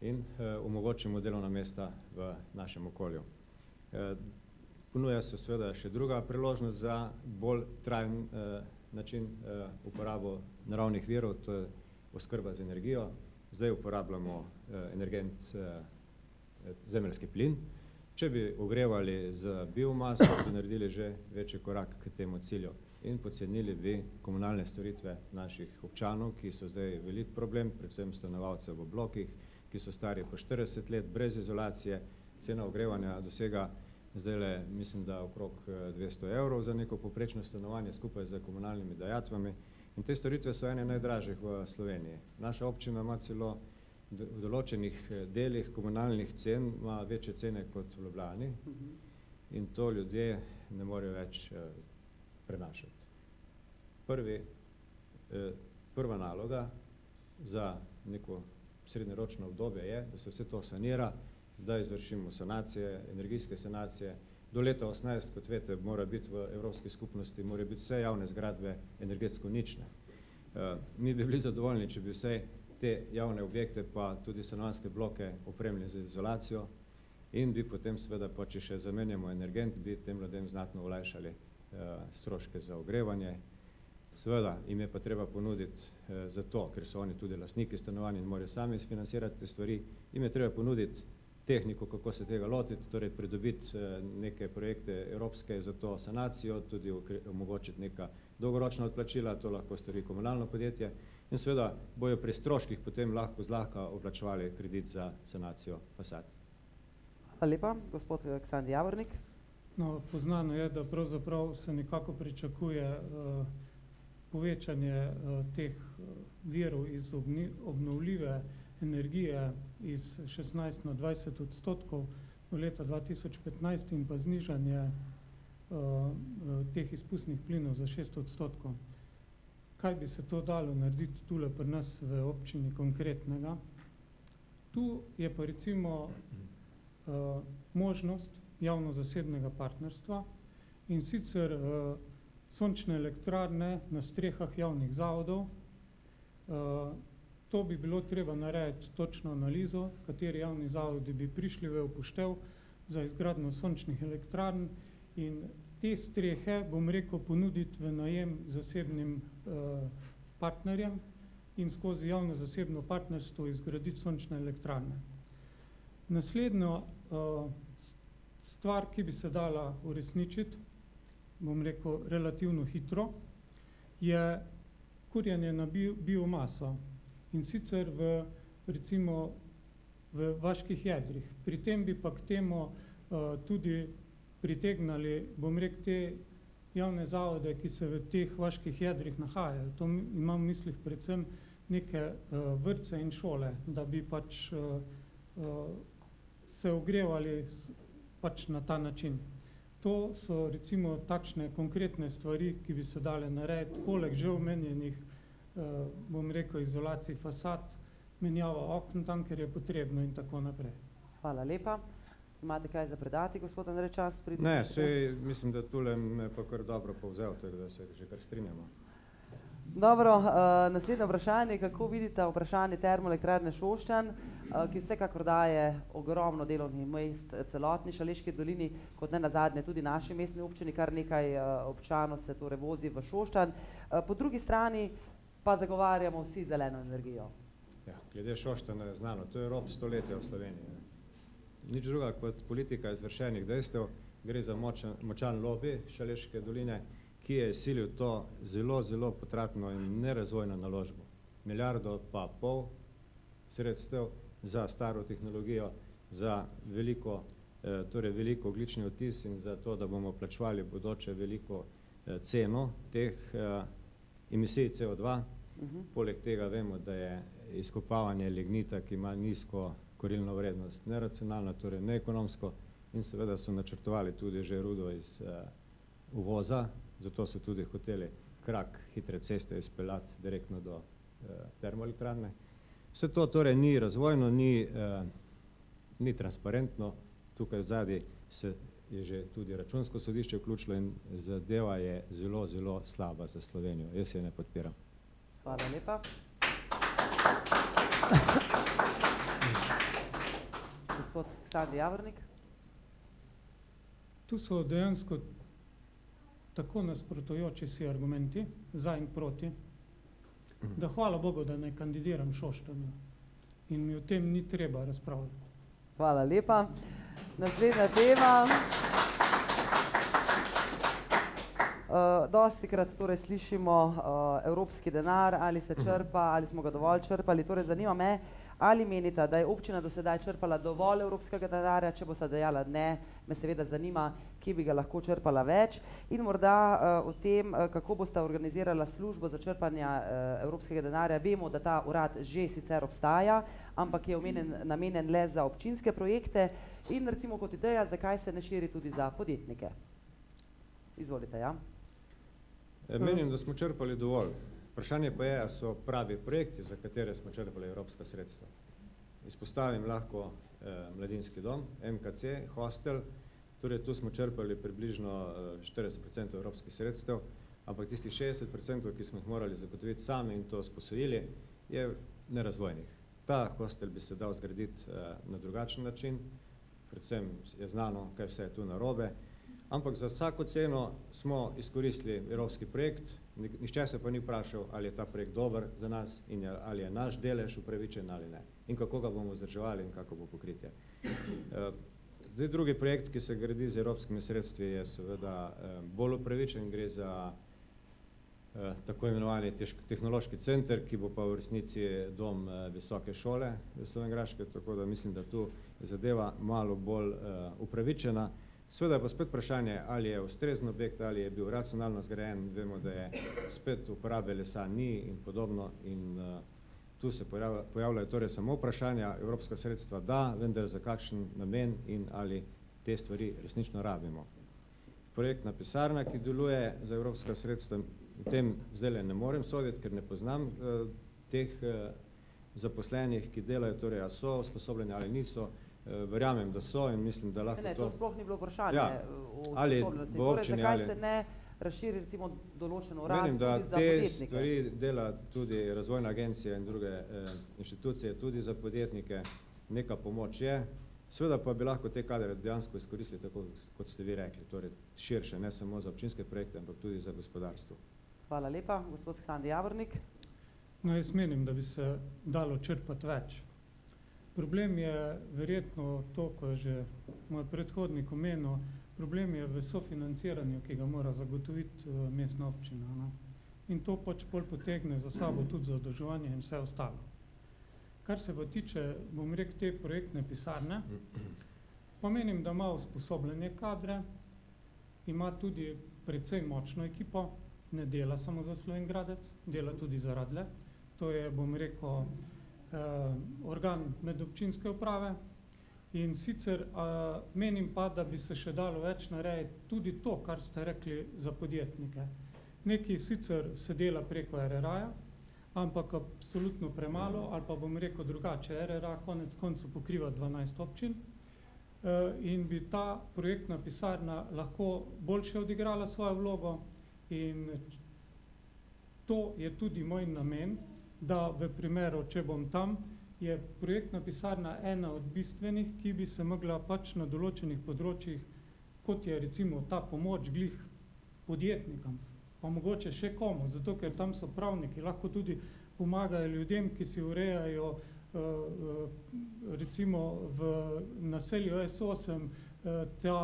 in eh, omogočimo delovna mesta v našem okolju. Eh, ponuja se seveda še druga priložnost za bolj trajen eh, način uporabo naravnih virov, to je oskrba z energijo. Zdaj uporabljamo energent zemeljski plin. Če bi ogrevali z biomaso, bi naredili že večji korak k temu cilju in pocenili bi komunalne storitve naših občanov, ki so zdaj velik problem, predvsem stanovalcev v blokih, ki so stari po 40 let, brez izolacije, cena ogrevanja dosega zdaj le, mislim, da okrog 200 evrov za neko poprečno stanovanje skupaj z komunalnimi dajatvami. In te storitve so ene najdražjih v Sloveniji. Naša občina ima celo v določenih delih komunalnih cen, ima večje cene kot v Ljubljani. In to ljudje ne morejo več prenašati. Prvi, prva naloga za neko srednjeročno obdobje je, da se vse to sanira, da izvršimo sanacije, energijske sanacije. Do leta osemnajst, kot veste, mora biti v Evropski skupnosti, mora biti vse javne zgradbe energetsko nične. Mi bi bili zadovoljni, če bi vse te javne objekte pa tudi stanovanjske bloke opremili z izolacijo in bi potem seveda, pa če še zamenjamo energent, bi tem ljudem znatno olajšali stroške za ogrevanje. Seveda jim je pa treba ponuditi zato, ker so oni tudi lastniki stanovanj in morajo sami sfinancirati te stvari, jim je treba ponuditi tehniko, kako se tega lotiti, torej pridobiti neke projekte evropske za to sanacijo, tudi omogočiti neka dolgoročna odplačila, to lahko stori komunalno podjetje in seveda bojo pri stroških potem lahko zlahka odplačevali kredit za sanacijo fasad. Hvala lepa. Gospod Aleksandar Javornik. No, poznano je, da pravzaprav se nekako pričakuje uh, povečanje uh, teh virov iz obnovljive energije iz šestnajst na dvajset odstotkov do leta dva tisoč petnajst in pa znižanje uh, teh izpustnih plinov za šest odstotkov. Kaj bi se to dalo narediti tule pri nas v občini konkretnega? Tu je pa recimo uh, možnost javno-zasebnega partnerstva, in sicer uh, sončne elektrarne na strehah javnih zavodov. Uh, to bi bilo treba narediti točno analizo, kateri javni zavodi bi prišli v upoštev za izgradnjo sončnih elektrarn in te strehe, bom rekel, ponuditi v najem zasebnim uh, partnerjem in skozi javno-zasebno partnerstvo izgraditi sončne elektrarne. Naslednjo stvar, ki bi se dala uresničiti, bom rekel, relativno hitro, je kurjenje na biomaso in sicer v recimo v vaških jedrih. Pri tem bi pa k temu uh, tudi pritegnali, bom rekel, te javne zavode, ki se v teh vaških jedrih nahajajo. To imam v mislih predvsem neke uh, vrtce in šole, da bi pač uh, uh, se ogrevali pač na ta način. To so recimo takšne konkretne stvari, ki bi se dale narediti, poleg že omenjenih, uh, bom rekel, izolacij fasad, menjava okn tam, ker je potrebno in tako naprej. Hvala lepa. Imate kaj za predati, gospod Andrej Čas? Ne, saj mislim, da tule me pa kar dobro povzel, tako da se že kar strinjamo. Dobro, uh, naslednje vprašanje, kako vidite vprašanje termoelektrarne Šoštanj, uh, ki vsekakor daje ogromno delovnih mest celotni Šaleški dolini, kot ne nazadnje tudi naši mestni občini, kar nekaj uh, občanov se torej vozi v Šoštanj. Uh, po drugi strani pa zagovarjamo vsi zeleno energijo. Ja, glede Šoštana je znano, to je rob stoletja v Sloveniji. Nič druga kot politika izvršenih dejstev, gre za močan, močan lobby Šaleške doline, ki je silil to zelo, zelo potratno in nerazvojno naložbo. Milijardo pa pol sredstev za staro tehnologijo, za veliko, eh, torej veliko oglični odtis in za to, da bomo plačevali bodoče veliko eh, ceno teh eh, emisij CO2. Uh -huh. Poleg tega vemo, da je izkopavanje lignita, ki ima nizko korilno vrednost, neracionalno, torej neekonomsko in seveda so načrtovali tudi že rudo iz uh, uvoza, zato so tudi hoteli krak hitre ceste izpeljati direktno do uh, termoelektrarne. Vse to torej ni razvojno, ni, eh, ni transparentno, tukaj zadaj se je že tudi računsko sodišče vključilo in zadeva je zelo, zelo slaba za Slovenijo. Jaz je ne podpiram. Hvala lepa. Gospod Sandi Javornik. Tu so dejansko tako nasprotujoči si argumenti, za in proti, da hvala Bogu, da ne kandidiram Šoštanju in mi o tem ni treba razpravljati. Hvala lepa. Naslednja tema. Uh, dosti krat torej slišimo uh, evropski denar, ali se črpa, ali smo ga dovolj črpali. Torej zanima me, ali menite, da je občina do sedaj črpala dovolj evropskega denarja, če boste dejala ne, me seveda zanima, kje bi ga lahko črpala več in morda uh, o tem, uh, kako boste organizirala službo za črpanje uh, evropskega denarja. Vemo, da ta urad že sicer obstaja, ampak je omenjen, namenjen le za občinske projekte in recimo kot ideja, zakaj se ne širi tudi za podjetnike. Izvolite, ja. E, Menim, da smo črpali dovolj. Vprašanje pa je, a so pravi projekti, za katere smo črpali evropska sredstva. Izpostavim lahko eh, mladinski dom, MKC, hostel, torej tu smo črpali približno eh, 40% evropskih sredstev, ampak tistih 60%, ki smo jih morali zagotoviti sami in to sposojili, je nerazvojnih. Ta hostel bi se dal zgraditi eh, na drugačen način, predvsem je znano, kaj vse je tu narobe, ampak za vsako ceno smo izkoristili evropski projekt, nišče se pa ni vprašal, ali je ta projekt dober za nas in je, ali je naš delež upravičen ali ne in kako ga bomo vzdrževali in kako bo pokritje. Eh, Zdaj drugi projekt, ki se gradi z evropskimi sredstvi, je seveda eh, bolj upravičen, gre za eh, tako imenovani tehnološki center, ki bo pa v resnici dom visoke šole Slovengraške, tako da mislim, da tu zadeva malo bolj upravičena. Seveda je pa spet vprašanje, ali je ustrezen objekt, ali je bil racionalno zgrajen, vemo, da je spet uporabe lesa ni in podobno. In uh, tu se pojavlja, pojavljajo torej samo vprašanja, evropska sredstva da, vendar za kakšen namen in ali te stvari resnično rabimo. Projektna pisarna, ki deluje za evropska sredstva, v tem zdaj ne morem soditi, ker ne poznam uh, teh uh, zaposlenih, ki delajo, torej a so sposobljeni ali niso, verjamem, da so in mislim, da lahko ne, ne, to... to sploh ni bilo vprašanje Ja, o ali v Torej, občini zakaj ali- se ne razširi recimo določen urad Menim, da te podjetnike? stvari dela tudi razvojna agencija in druge eh, inštitucije, tudi za podjetnike, neka pomoč je. Seveda pa bi lahko te kadre dejansko izkoristili tako, kot ste vi rekli, torej širše, ne samo za občinske projekte, ampak tudi za gospodarstvo. Hvala lepa, gospod Sandi Javornik. No, jaz menim, da bi se dalo črpati več. Problem je verjetno to, ko je že moj predhodnik omenil, problem je v sofinanciranju, ki ga mora zagotoviti eh, mestna občina. Ne? In to pač pol potegne za sabo tudi zadolževanje in vse ostalo. Kar se pa tiče, bom rekel, te projektne pisarne, pa menim, da ima usposobljene kadre, ima tudi precej močno ekipo, ne dela samo za Slovengradec, dela tudi za Radle. To je, bom rekel, organ medobčinske uprave. In sicer eh, menim pa, da bi se še dalo več narediti tudi to, kar ste rekli za podjetnike. Nekaj sicer se dela preko RRA-ja, ampak absolutno premalo, ali pa bom rekel drugače, RRA konec koncu pokriva 12 občin eh, in bi ta projektna pisarna lahko boljše odigrala svojo vlogo in to je tudi moj namen, da v primeru, če bom tam, je projektna pisarna ena od bistvenih, ki bi se mogla pač na določenih področjih, kot je recimo ta pomoč glih podjetnikom, pa mogoče še komu, zato ker tam so pravniki, lahko tudi pomagajo ljudem, ki si urejajo uh, uh, recimo v naselju S8 uh, ta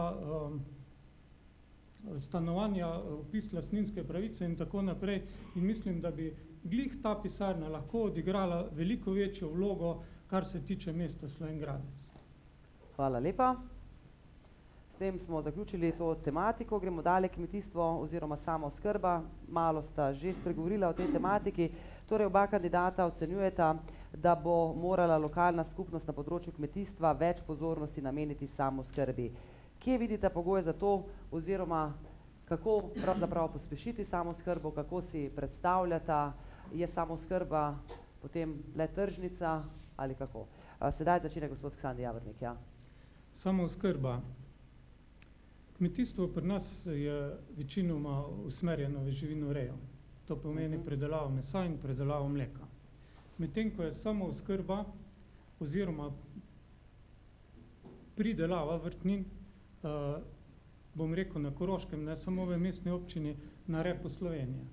stanovanja, opis lastninske pravice in tako naprej. In mislim, da bi glih ta pisarna lahko odigrala veliko večjo vlogo, kar se tiče mesta Slovengradec. Hvala lepa. S tem smo zaključili to tematiko, gremo dalje kmetijstvo oziroma samo skrba. Malo sta že spregovorila o tej tematiki. Torej oba kandidata ocenjujeta, da bo morala lokalna skupnost na področju kmetijstva več pozornosti nameniti samo skrbi. Kje vidite pogoje za to oziroma kako pravzaprav pospešiti samo skrbo, kako si predstavljata, je samo skrba potem le tržnica ali kako. Sedaj začne gospod Ksandi Javornik, ja. Samo skrba. Kmetijstvo pri nas je večinoma usmerjeno v živino rejo. To pomeni predelavo mesa in predelavo mleka. Medtem, ko je samo skrba oziroma pridelava vrtnin, bom rekel na Koroškem, ne samo v mestni občini, na repo Slovenije.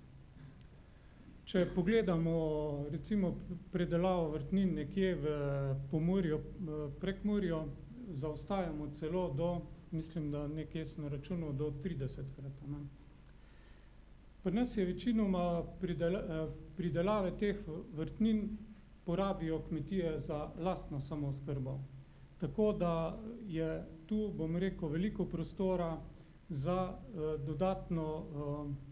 Če pogledamo recimo predelavo vrtnin nekje v Pomurju, Prekmurju, zaostajamo celo do, mislim, da nekje sem računal, do 30 krat. Ne. Pri nas je večinoma pridela, pridelave teh vrtnin porabijo kmetije za lastno samooskrbo. Tako da je tu, bom rekel, veliko prostora za uh, dodatno uh,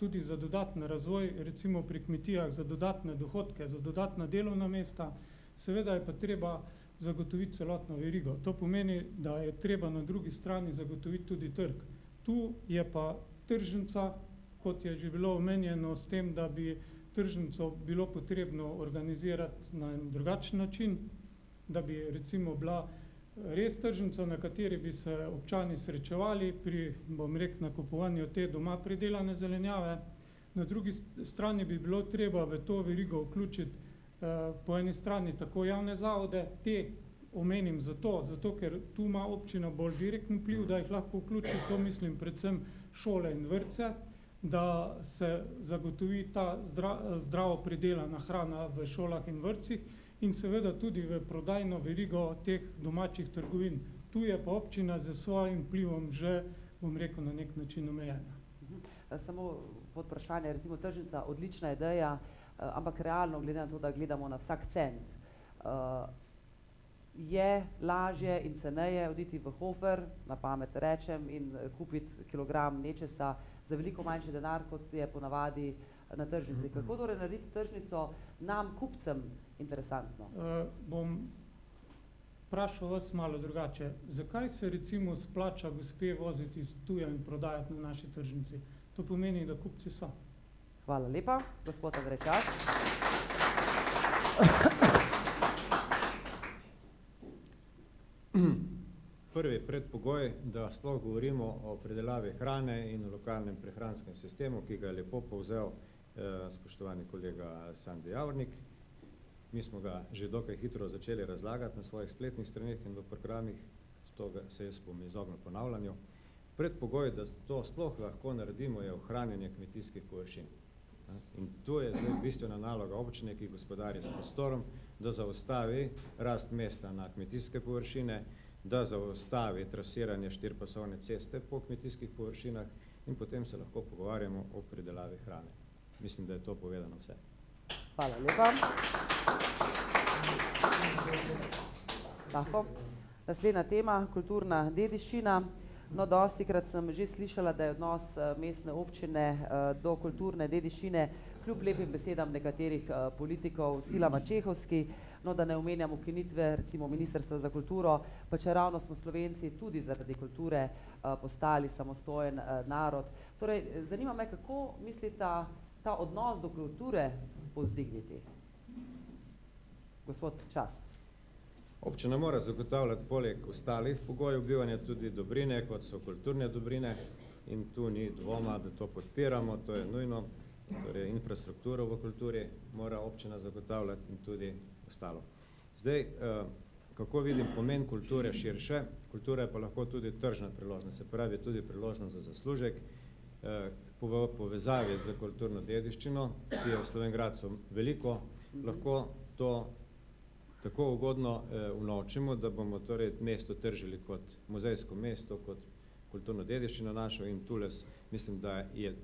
tudi za dodatni razvoj, recimo pri kmetijah, za dodatne dohodke, za dodatna delovna mesta, seveda je pa treba zagotoviti celotno verigo. To pomeni, da je treba na drugi strani zagotoviti tudi trg. Tu je pa tržnica, kot je že bilo omenjeno, s tem, da bi tržnico bilo potrebno organizirati na en drugačen način, da bi recimo bila res tržnica, na kateri bi se občani srečevali pri, bom rekel, nakupovanju te doma pridelane zelenjave. Na drugi strani bi bilo treba v to verigo vključiti eh, po eni strani tako javne zavode, te omenim zato, zato ker tu ima občina bolj direktni vpliv, da jih lahko vključi, to mislim predvsem šole in vrtce, da se zagotovi ta zdra, zdravo pridelana hrana v šolah in vrtcih, in seveda tudi v prodajno verigo teh domačih trgovin. Tu je pa občina z svojim vplivom že, bom rekel, na nek način omejena. Samo pod vprašanje, recimo tržnica, odlična ideja, ampak realno, glede na to, da gledamo na vsak cent, je lažje in ceneje oditi v Hofer, na pamet rečem, in kupiti kilogram nečesa za veliko manjši denar, kot je ponavadi na tržnici. Kako torej narediti tržnico nam, kupcem, interesantno? Uh, bom vprašal vas malo drugače. Zakaj se recimo splača gospe voziti iz tuja in prodajati na naši tržnici? To pomeni, da kupci so. Hvala lepa, gospod Andrej Čas. Prvi predpogoj, da sploh govorimo o predelavi hrane in o lokalnem prehranskem sistemu, ki ga je lepo povzel eh, spoštovani kolega Sandi Javornik. Mi smo ga že dokaj hitro začeli razlagati na svojih spletnih straneh in v programih, zato se jaz bom izognil ponavljanju. Predpogoj, da to sploh lahko naredimo, je ohranjanje kmetijskih površin. In to je zdaj bistvena naloga občine, ki gospodari s prostorom, da zaostavi rast mesta na kmetijske površine, da zaostavi trasiranje štirpasovne ceste po kmetijskih površinah in potem se lahko pogovarjamo o pridelavi hrane. Mislim, da je to povedano vse. Hvala lepa. Lahko. Naslednja tema, kulturna dediščina. No, dosti krat sem že slišala, da je odnos mestne občine do kulturne dediščine kljub lepim besedam nekaterih politikov silama čehovski, no, da ne omenjam ukinitve, recimo Ministrstva za kulturo, pa če ravno smo Slovenci tudi zaradi kulture postali samostojen narod. Torej, zanima me, kako mislita ta odnos do kulture povzdigniti? Gospod Čas. Občina mora zagotavljati poleg ostalih pogojev bivanja tudi dobrine, kot so kulturne dobrine in tu ni dvoma, da to podpiramo, to je nujno, torej infrastrukturo v kulturi mora občina zagotavljati in tudi ostalo. Zdaj, kako vidim pomen kulture širše, kultura je pa lahko tudi tržna priložnost, se pravi tudi priložnost za zaslužek, v povezavi z kulturno dediščino, ki je v Slovengradcu veliko, lahko to tako ugodno eh, unovčimo, da bomo torej mesto tržili kot muzejsko mesto, kot kulturno dediščino našo in tules mislim, da je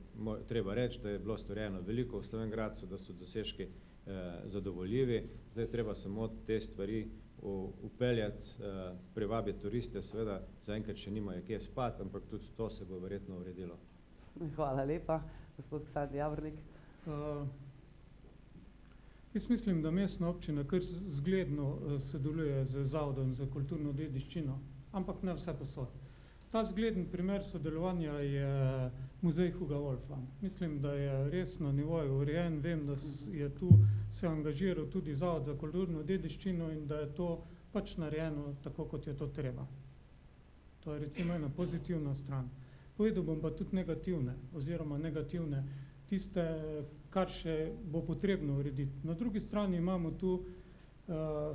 treba reči, da je bilo storjeno veliko v Slovengradcu, da so dosežki eh, zadovoljivi, zdaj treba samo te stvari upeljati, eh, privabiti turiste, seveda zaenkrat še nimajo kje spati, ampak tudi to se bo verjetno uredilo. Hvala lepa, gospod Ksandi Javornik. Uh, jaz mislim, da mestna občina kar zgledno sodeluje z Zavodom za kulturno dediščino, ampak ne vse posod. Ta zgleden primer sodelovanja je muzej Huga Wolfa. Mislim, da je res na nivoju urejen, vem, da je tu se angažiral tudi Zavod za kulturno dediščino in da je to pač narejeno tako, kot je to treba. To je recimo ena pozitivna stran. Povedal bom pa tudi negativne, oziroma negativne, tiste, kar še bo potrebno urediti. Na drugi strani imamo tu uh,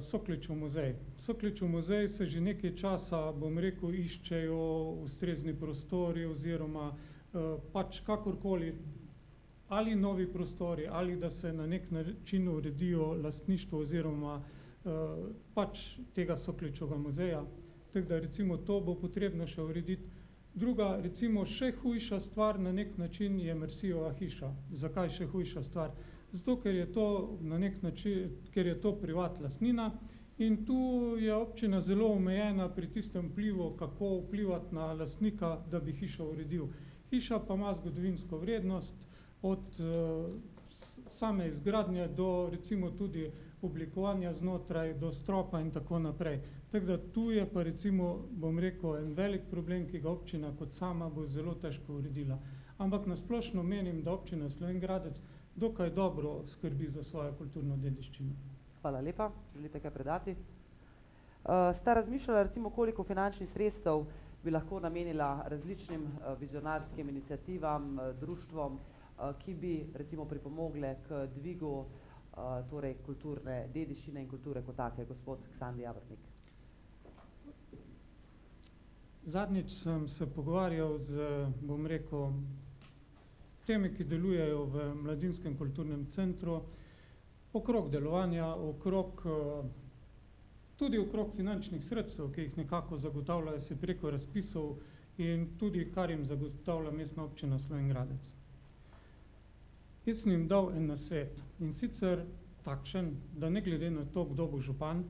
Sokličev muzej. Sokličev muzej se že nekaj časa, bom rekel, iščejo ustrezni prostori oziroma uh, pač kakorkoli ali novi prostori, ali da se na nek način uredijo lastništvo oziroma uh, pač tega Sokličevega muzeja. Tako da recimo to bo potrebno še urediti. Druga, recimo še hujša stvar na nek način je Mersijeva hiša. Zakaj še hujša stvar? Zato, ker je to na nek način, ker je to privat lastnina in tu je občina zelo omejena pri tistem vplivu, kako vplivati na lastnika, da bi hišo uredil. Hiša pa ima zgodovinsko vrednost od same izgradnje do recimo tudi oblikovanja znotraj, do stropa in tako naprej. Tako da tu je pa recimo, bom rekel, en velik problem, ki ga občina kot sama bo zelo težko uredila. Ampak nasplošno menim, da občina Slovenj Gradec dokaj dobro skrbi za svojo kulturno dediščino. Hvala lepa. Želite kaj predati? Uh, sta razmišljala recimo, koliko finančnih sredstev bi lahko namenila različnim uh, vizionarskim iniciativam, uh, društvom, uh, ki bi recimo pripomogle k dvigu uh, torej kulturne dediščine in kulture kot take, gospod Ksandi Javrnik. Zadnjič sem se pogovarjal z, bom rekel, temi, ki delujejo v Mladinskem kulturnem centru, okrog delovanja, okrog, tudi okrog finančnih sredstev, ki jih nekako zagotavljajo se preko razpisov in tudi kar jim zagotavlja mestna občina Slovenj Gradec. Jaz sem jim dal en nasvet in sicer takšen, da ne glede na to, kdo bo župan,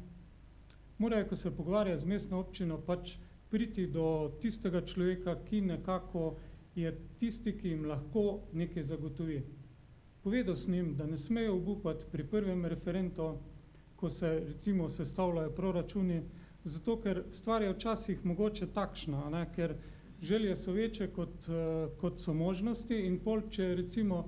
morajo, ko se pogovarja z mestno občino, pač priti do tistega človeka, ki nekako je tisti, ki jim lahko nekaj zagotovi. Povedal sem jim, da ne smejo obupati pri prvem referentu, ko se recimo sestavljajo proračuni, zato ker stvar je včasih mogoče takšna, ne, ker želje so večje kot, uh, kot so možnosti in pol, če recimo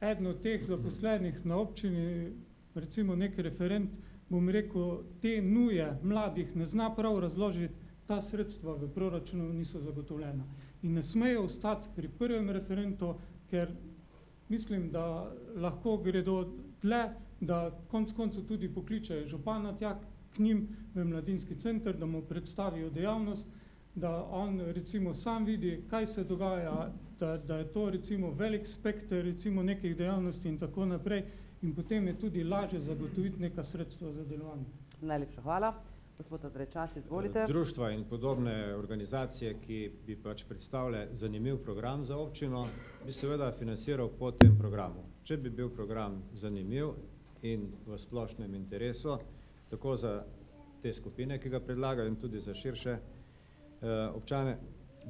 eden od teh zaposlenih na občini, recimo nek referent, bom rekel, te nuje mladih ne zna prav razložiti, ta sredstva v proračunu niso zagotovljena. In ne smejo ostati pri prvem referentu, ker mislim, da lahko gredo dlje, da konc koncev tudi pokličejo župana tja k njim v mladinski center, da mu predstavijo dejavnost, da on recimo sam vidi, kaj se dogaja, da, da je to recimo velik spekter recimo nekih dejavnosti in tako naprej in potem je tudi lažje zagotoviti neka sredstva za delovanje. Najlepša hvala. Gospod Andrej Čas, izvolite. Društva in podobne organizacije, ki bi pač predstavljale zanimiv program za občino, bi seveda financiral po tem programu. Če bi bil program zanimiv in v splošnem interesu, tako za te skupine, ki ga predlagajo in tudi za širše eh, občane,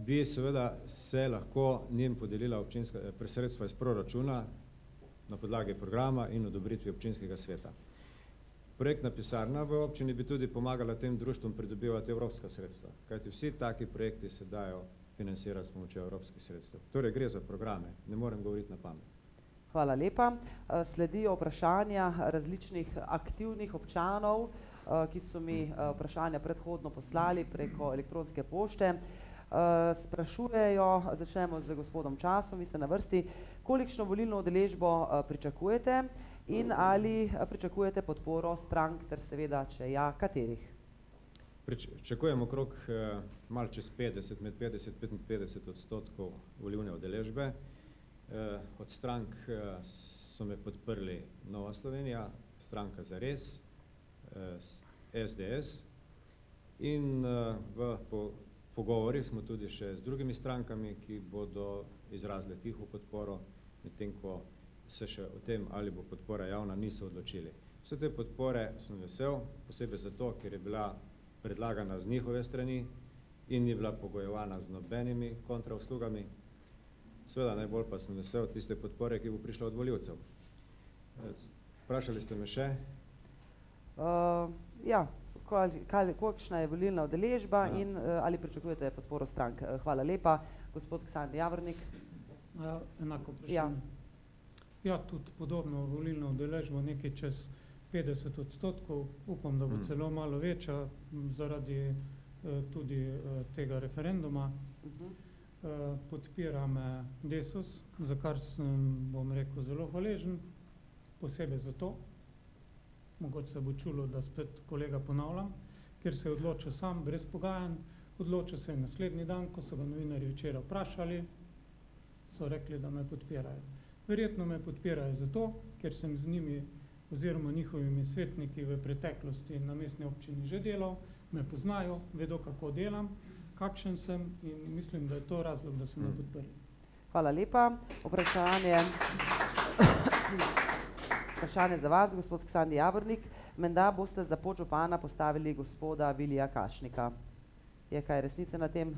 bi seveda se lahko njim podelila občinska eh, sredstva iz proračuna na podlagi programa in odobritvi občinskega sveta. Projektna pisarna v občini bi tudi pomagala tem društvom pridobivati evropska sredstva, kajti vsi taki projekti se dajo financirati s pomočjo evropskih sredstev. Torej gre za programe, ne morem govoriti na pamet. Hvala lepa. Eh, Sledijo vprašanja različnih aktivnih občanov, eh, ki so mi eh, vprašanja predhodno poslali preko elektronske pošte. Sprašujejo, začnemo z gospodom Časom, vi ste na vrsti, kolikšno volilno udeležbo eh, pričakujete in ali eh, pričakujete podporo strank ter seveda, če ja, katerih? Pričakujem okrog eh, malo čez 50, med 50 in 55 odstotkov volivne udeležbe. Eh, od strank eh, so me podprli Nova Slovenija, stranka Zares, eh, SDS in eh, v po, pogovorih smo tudi še z drugimi strankami, ki bodo izrazile tiho podporo, medtem ko se še o tem, ali bo podpora javna, niso odločili. Vse te podpore sem vesel, posebej zato, ker je bila predlagana z njihove strani in ni bila pogojevana z nobenimi kontrauslugami. Seveda najbolj pa sem vesel tiste podpore, ki bo prišla od voljivcev. Vprašali ste me še? Uh, ja, kolikšna je volilna udeležba Ja. in uh, ali pričakujete podporo strank. Uh, hvala lepa. Gospod Ksandi Javornik. Ja, enako vprašanje. Ja. Ja, tudi podobno volilno udeležbo, nekaj čez 50 odstotkov, upam, da bo Mm. celo malo večja zaradi eh, tudi eh, tega referenduma. Uh -huh. Eh, podpira me Desus, za kar sem, bom rekel, zelo hvaležen, posebej zato, mogoče se bo čulo, da spet kolega ponavljam, ker se je odločil sam, brez pogajanj, odločil se je naslednji dan, ko so ga novinarji včeraj vprašali, so rekli, da me podpirajo. Verjetno me podpirajo zato, ker sem z njimi oziroma njihovimi svetniki v preteklosti na mestni občini že delal, me poznajo, vedo, kako delam, kakšen sem in mislim, da je to razlog, da so me Mm. podprli. Hvala lepa. Vprašanje. Vprašanje za vas, gospod Ksandi Javornik. Menda boste za podžupana postavili gospoda Vilija Kašnika. Je kaj resnice na tem?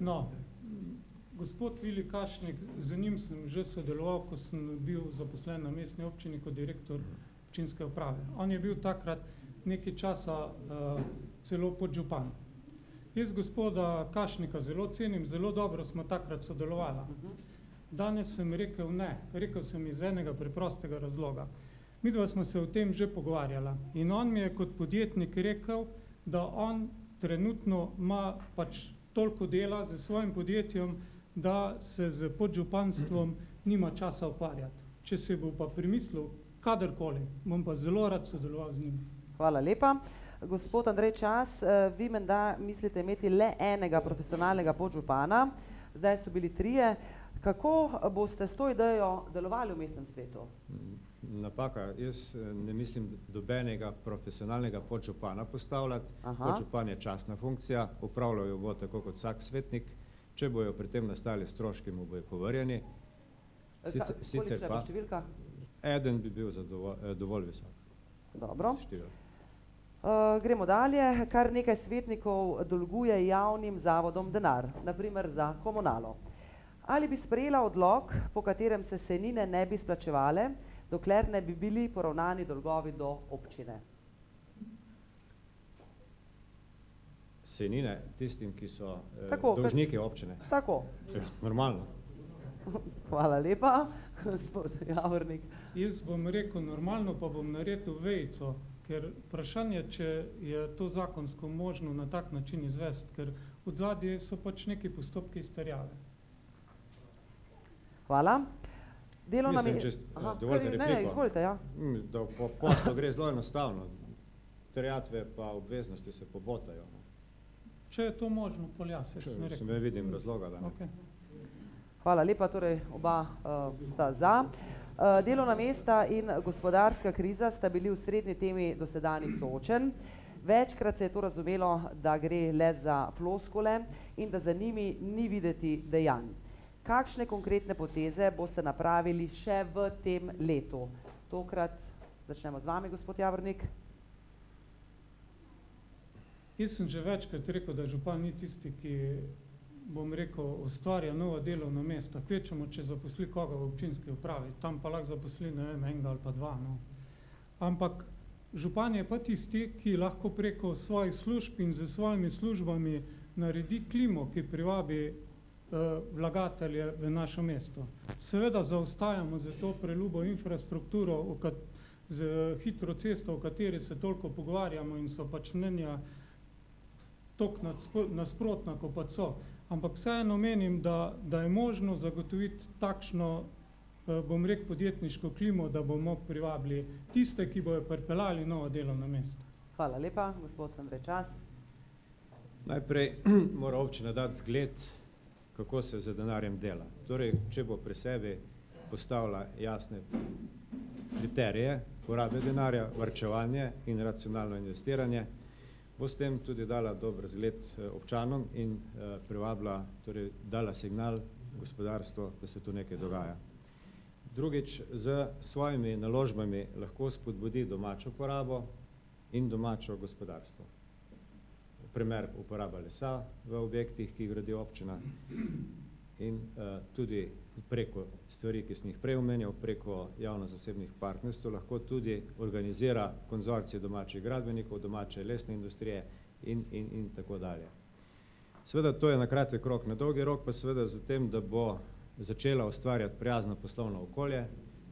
No, gospod Vili Kašnik, z njim sem že sodeloval, ko sem bil zaposlen na mestni občini kot direktor občinske uprave. On je bil takrat nekaj časa uh, celo podžupan. Jaz gospoda Kašnika zelo cenim, zelo dobro smo takrat sodelovala. Danes sem rekel ne, rekel sem iz enega preprostega razloga. Midva smo se o tem že pogovarjala in on mi je kot podjetnik rekel, da on trenutno ima pač toliko dela z svojim podjetjem, da se z podžupanstvom nima časa ukvarjati. Če se bo pa primislil kadarkoli, bom pa zelo rad sodeloval z njim. Hvala lepa. Gospod Andrej Čas, eh, vi menda mislite imeti le enega profesionalnega podžupana, zdaj so bili trije. Kako boste s to idejo delovali v mestnem svetu? Napaka, jaz eh, ne mislim dobenega profesionalnega podžupana postavljati. Aha. Podžupan je častna funkcija, upravljal jo bo tako kot vsak svetnik. Če bojo pri tem nastali stroški, mu bojo povrjeni. Eh, Sicer, ka- sicer pa številka? eden bi bil zadovolj, eh, dovolj visok. Dobro. število. Uh, gremo dalje. Kar nekaj svetnikov dolguje javnim zavodom denar, naprimer za komunalo. Ali bi sprejela odlog, po katerem se senine ne bi splačevale, dokler ne bi bili poravnani dolgovi do občine? Senine tistim, ki so eh, Tako, kar- dolžniki občine. Tako. Ja, normalno. Hvala lepa, gospod Javornik. Jaz bom rekel normalno, pa bom naredil vejico, ker vprašanje, če je to zakonsko možno na tak način izvesti, ker od zadnje so pač neki postopki izterjave. Hvala. Delovna Mislim, me- če s- Aha, dovolite kar- ne, ne, repliko. izvolite, ja. Mm, Da po poslu gre zelo enostavno. Terjatve pa obveznosti se pobotajo. Če je to možno, pol jaz, jaz Če sem se rekel. ne vidim razloga, da ne. Okay. Hvala lepa, torej oba uh, sta za. Uh, delovna mesta in gospodarska kriza sta bili v srednji temi dosedanjih soočen. Večkrat se je to razumelo, da gre le za floskule in da za njimi ni videti dejanj. Kakšne konkretne poteze boste napravili še v tem letu? Tokrat začnemo z vami, gospod Javornik. Jaz sem že večkrat rekel, da župan ni tisti, ki, bom rekel, ustvarja nova delovna mesta. Kvečemo, če zaposli koga v občinski upravi, tam pa lahko zaposli, ne vem, enega ali pa dva. No. Ampak župan je pa tisti, ki lahko preko svojih služb in z svojimi službami naredi klimo, ki privabi eh, vlagatelje v naše mesto. Seveda zaostajamo za to prelubo infrastrukturo, z hitro cesto, o kateri se toliko pogovarjamo in so pač mnenja toliko nasprotna, kot pa so. Ampak vseeno menim, da, da je možno zagotoviti takšno, eh, bom rekel, podjetniško klimo, da bomo privabili tiste, ki bojo pripeljali nova delovna mesta. Hvala lepa, gospod Andrej Čas. Najprej mora občina dati zgled, kako se z denarjem dela. Torej, če bo pri sebi postavila jasne kriterije porabe denarja, varčevanje in racionalno investiranje, bo s tem tudi dala dober zgled eh, občanom in eh, privabila, torej dala signal gospodarstvu, da se tu nekaj dogaja. Drugič, z svojimi naložbami lahko spodbudi domačo porabo in domačo gospodarstvo. Primer uporaba lesa v objektih, ki gradi občina. in uh, tudi preko stvari, ki sem jih prej omenjal, preko javno-zasebnih partnerstv, lahko tudi organizira konzorcije domačih gradbenikov, domače lesne industrije in, in, in tako dalje. Seveda to je na kratek rok, na dolgi rok pa seveda z tem, da bo začela ustvarjati prijazno poslovno okolje,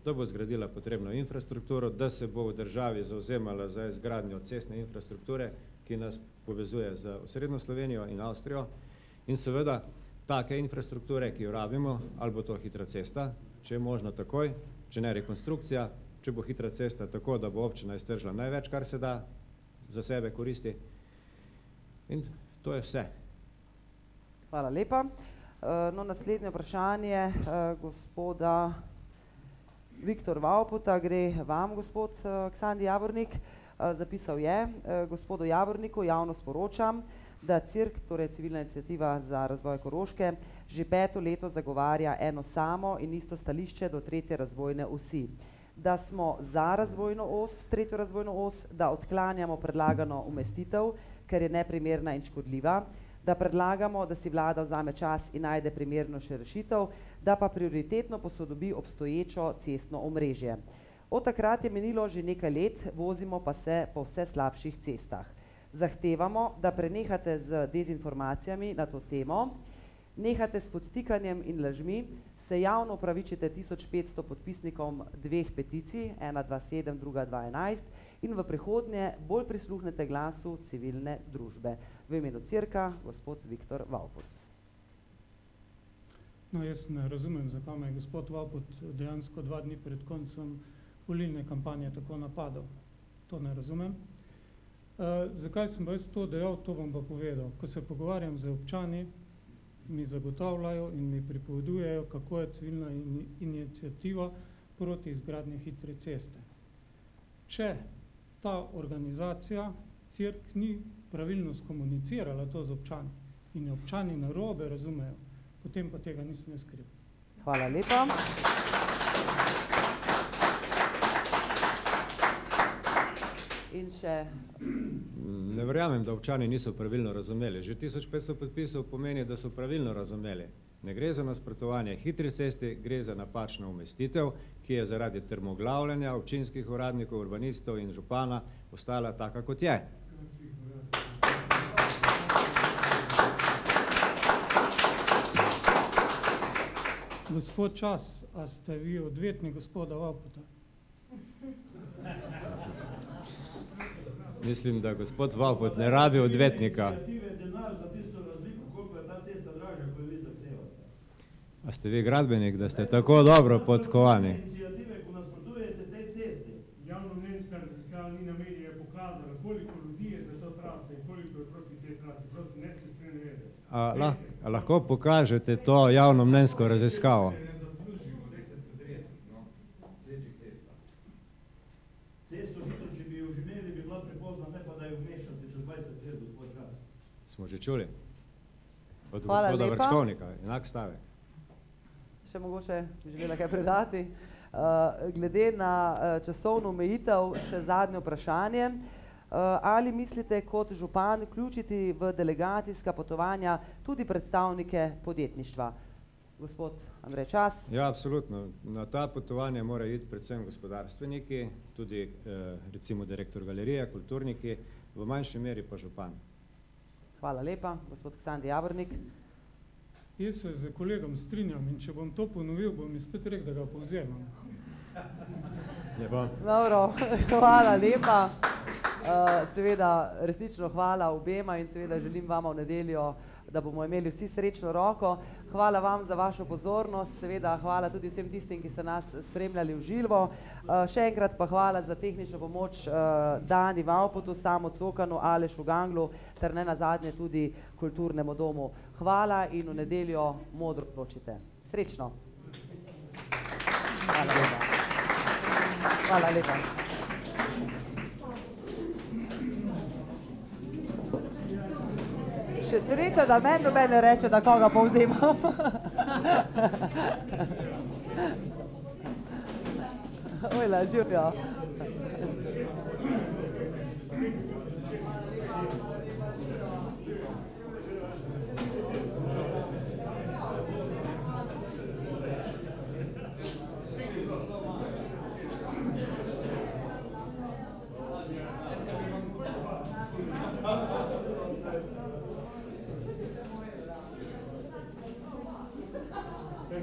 da bo zgradila potrebno infrastrukturo, da se bo v državi zauzemala za izgradnjo cestne infrastrukture, ki nas povezuje z osrednjo Slovenijo in Avstrijo in seveda take infrastrukture, ki jo rabimo, ali bo to hitra cesta, če je možno takoj, če ne rekonstrukcija, če bo hitra cesta tako, da bo občina iztržila največ, kar se da za sebe koristi. In to je vse. Hvala lepa. Eh, No, naslednje vprašanje eh, gospoda Viktor Vauputa gre vam, gospod eh, Ksandi Javornik. Zapisal je, gospodu Javorniku javno sporočam, da CIRK, torej civilna inicijativa za razvoj Koroške, že peto leto zagovarja eno samo in isto stališče do tretje razvojne osi. Da smo za razvojno os, tretjo razvojno os, da odklanjamo predlagano umestitev, ker je neprimerna in škodljiva, da predlagamo, da si vlada vzame čas in najde primerno še rešitev, da pa prioritetno posodobi obstoječo cestno omrežje. Od takrat je minilo že nekaj let, vozimo pa se po vse slabših cestah. Zahtevamo, da prenehate z dezinformacijami na to temo, nehate s podtikanjem in lažmi, se javno upravičite 1500 podpisnikom dveh peticij, ena 27, druga 211, in v prihodnje bolj prisluhnete glasu civilne družbe. V imenu cirka, gospod Viktor Vauput. No, jaz ne razumem, zakaj me je gospod Vaput dejansko dva dni pred koncem volilne kampanje tako napadal. To ne razumem. Uh, zakaj sem jaz to dejal, to bom pa povedal. Ko se pogovarjam z občani, mi zagotavljajo in mi pripovedujejo, kako je civilna in, inicijativa proti izgradnji hitre ceste. Če ta organizacija, CIRK, ni pravilno skomunicirala to z občani in občani narobe razumejo, potem pa tega nisem jaz kriv. Hvala lepa. In še Ne verjamem, da občani niso pravilno razumeli. Že 1500 podpisov pomeni, da so pravilno razumeli. Ne gre za nasprotovanje hitri cesti, gre za napačno umestitev, ki je zaradi trmoglavljanja občinskih uradnikov, urbanistov in župana ostala taka, kot je. Gospod Čas, a ste vi odvetnik gospoda Vaputa? Mislim, da gospod Vapot ne rabi odvetnika. A ste vi gradbenik, da ste tako dobro podkovani? Iniciative, ko nasprotujete tej cesti. Javnomnenjska raziskava ni na medije pokazala, koliko ljudi je za to trase in koliko je proti tej trasi. Prosim, ne se s tem ne vede. A, lah, a lahko pokažete to javno mnenjsko raziskavo? Cesto hitro, če bi jo že imeli, bi bila prepozna, ne pa da jo vmešate čez 20 let, gospod čas. Smo že čuli? Od Hvala gospoda lepa. Vrčkovnika, enak stavek. še mogoče bi želela kaj predati. Uh, glede na uh, časovno omejitev, še zadnje vprašanje. Uh, ali mislite kot župan vključiti v delegacijska potovanja tudi predstavnike podjetništva? Gospod Andrej Čas. Ja, absolutno. Na ta potovanja morajo iti predvsem gospodarstveniki, tudi eh, recimo direktor galerije, kulturniki, v manjši meri pa župan. Hvala lepa, gospod Ksandi Javornik. Jaz se z kolegom strinjam in če bom to ponovil, bom mi spet rekel, da ga povzemam. Bom. Dobro, hvala lepa. Uh, seveda, resnično hvala obema in seveda želim vam v nedeljo, da bomo imeli vsi srečno roko. Hvala vam za vašo pozornost, seveda hvala tudi vsem tistim, ki so nas spremljali v živo. Uh, še enkrat pa hvala za tehnično pomoč uh, Dani Vaupotu, Samo Cokanu, Alešu Ganglu ter ne nazadnje tudi Kulturnemu domu. Hvala in v nedeljo modro odločite. Srečno. Hvala lepa. Hvala lepa. Še sreča, da meni noben ne reče, da koga povzemam. Ojla, živijo.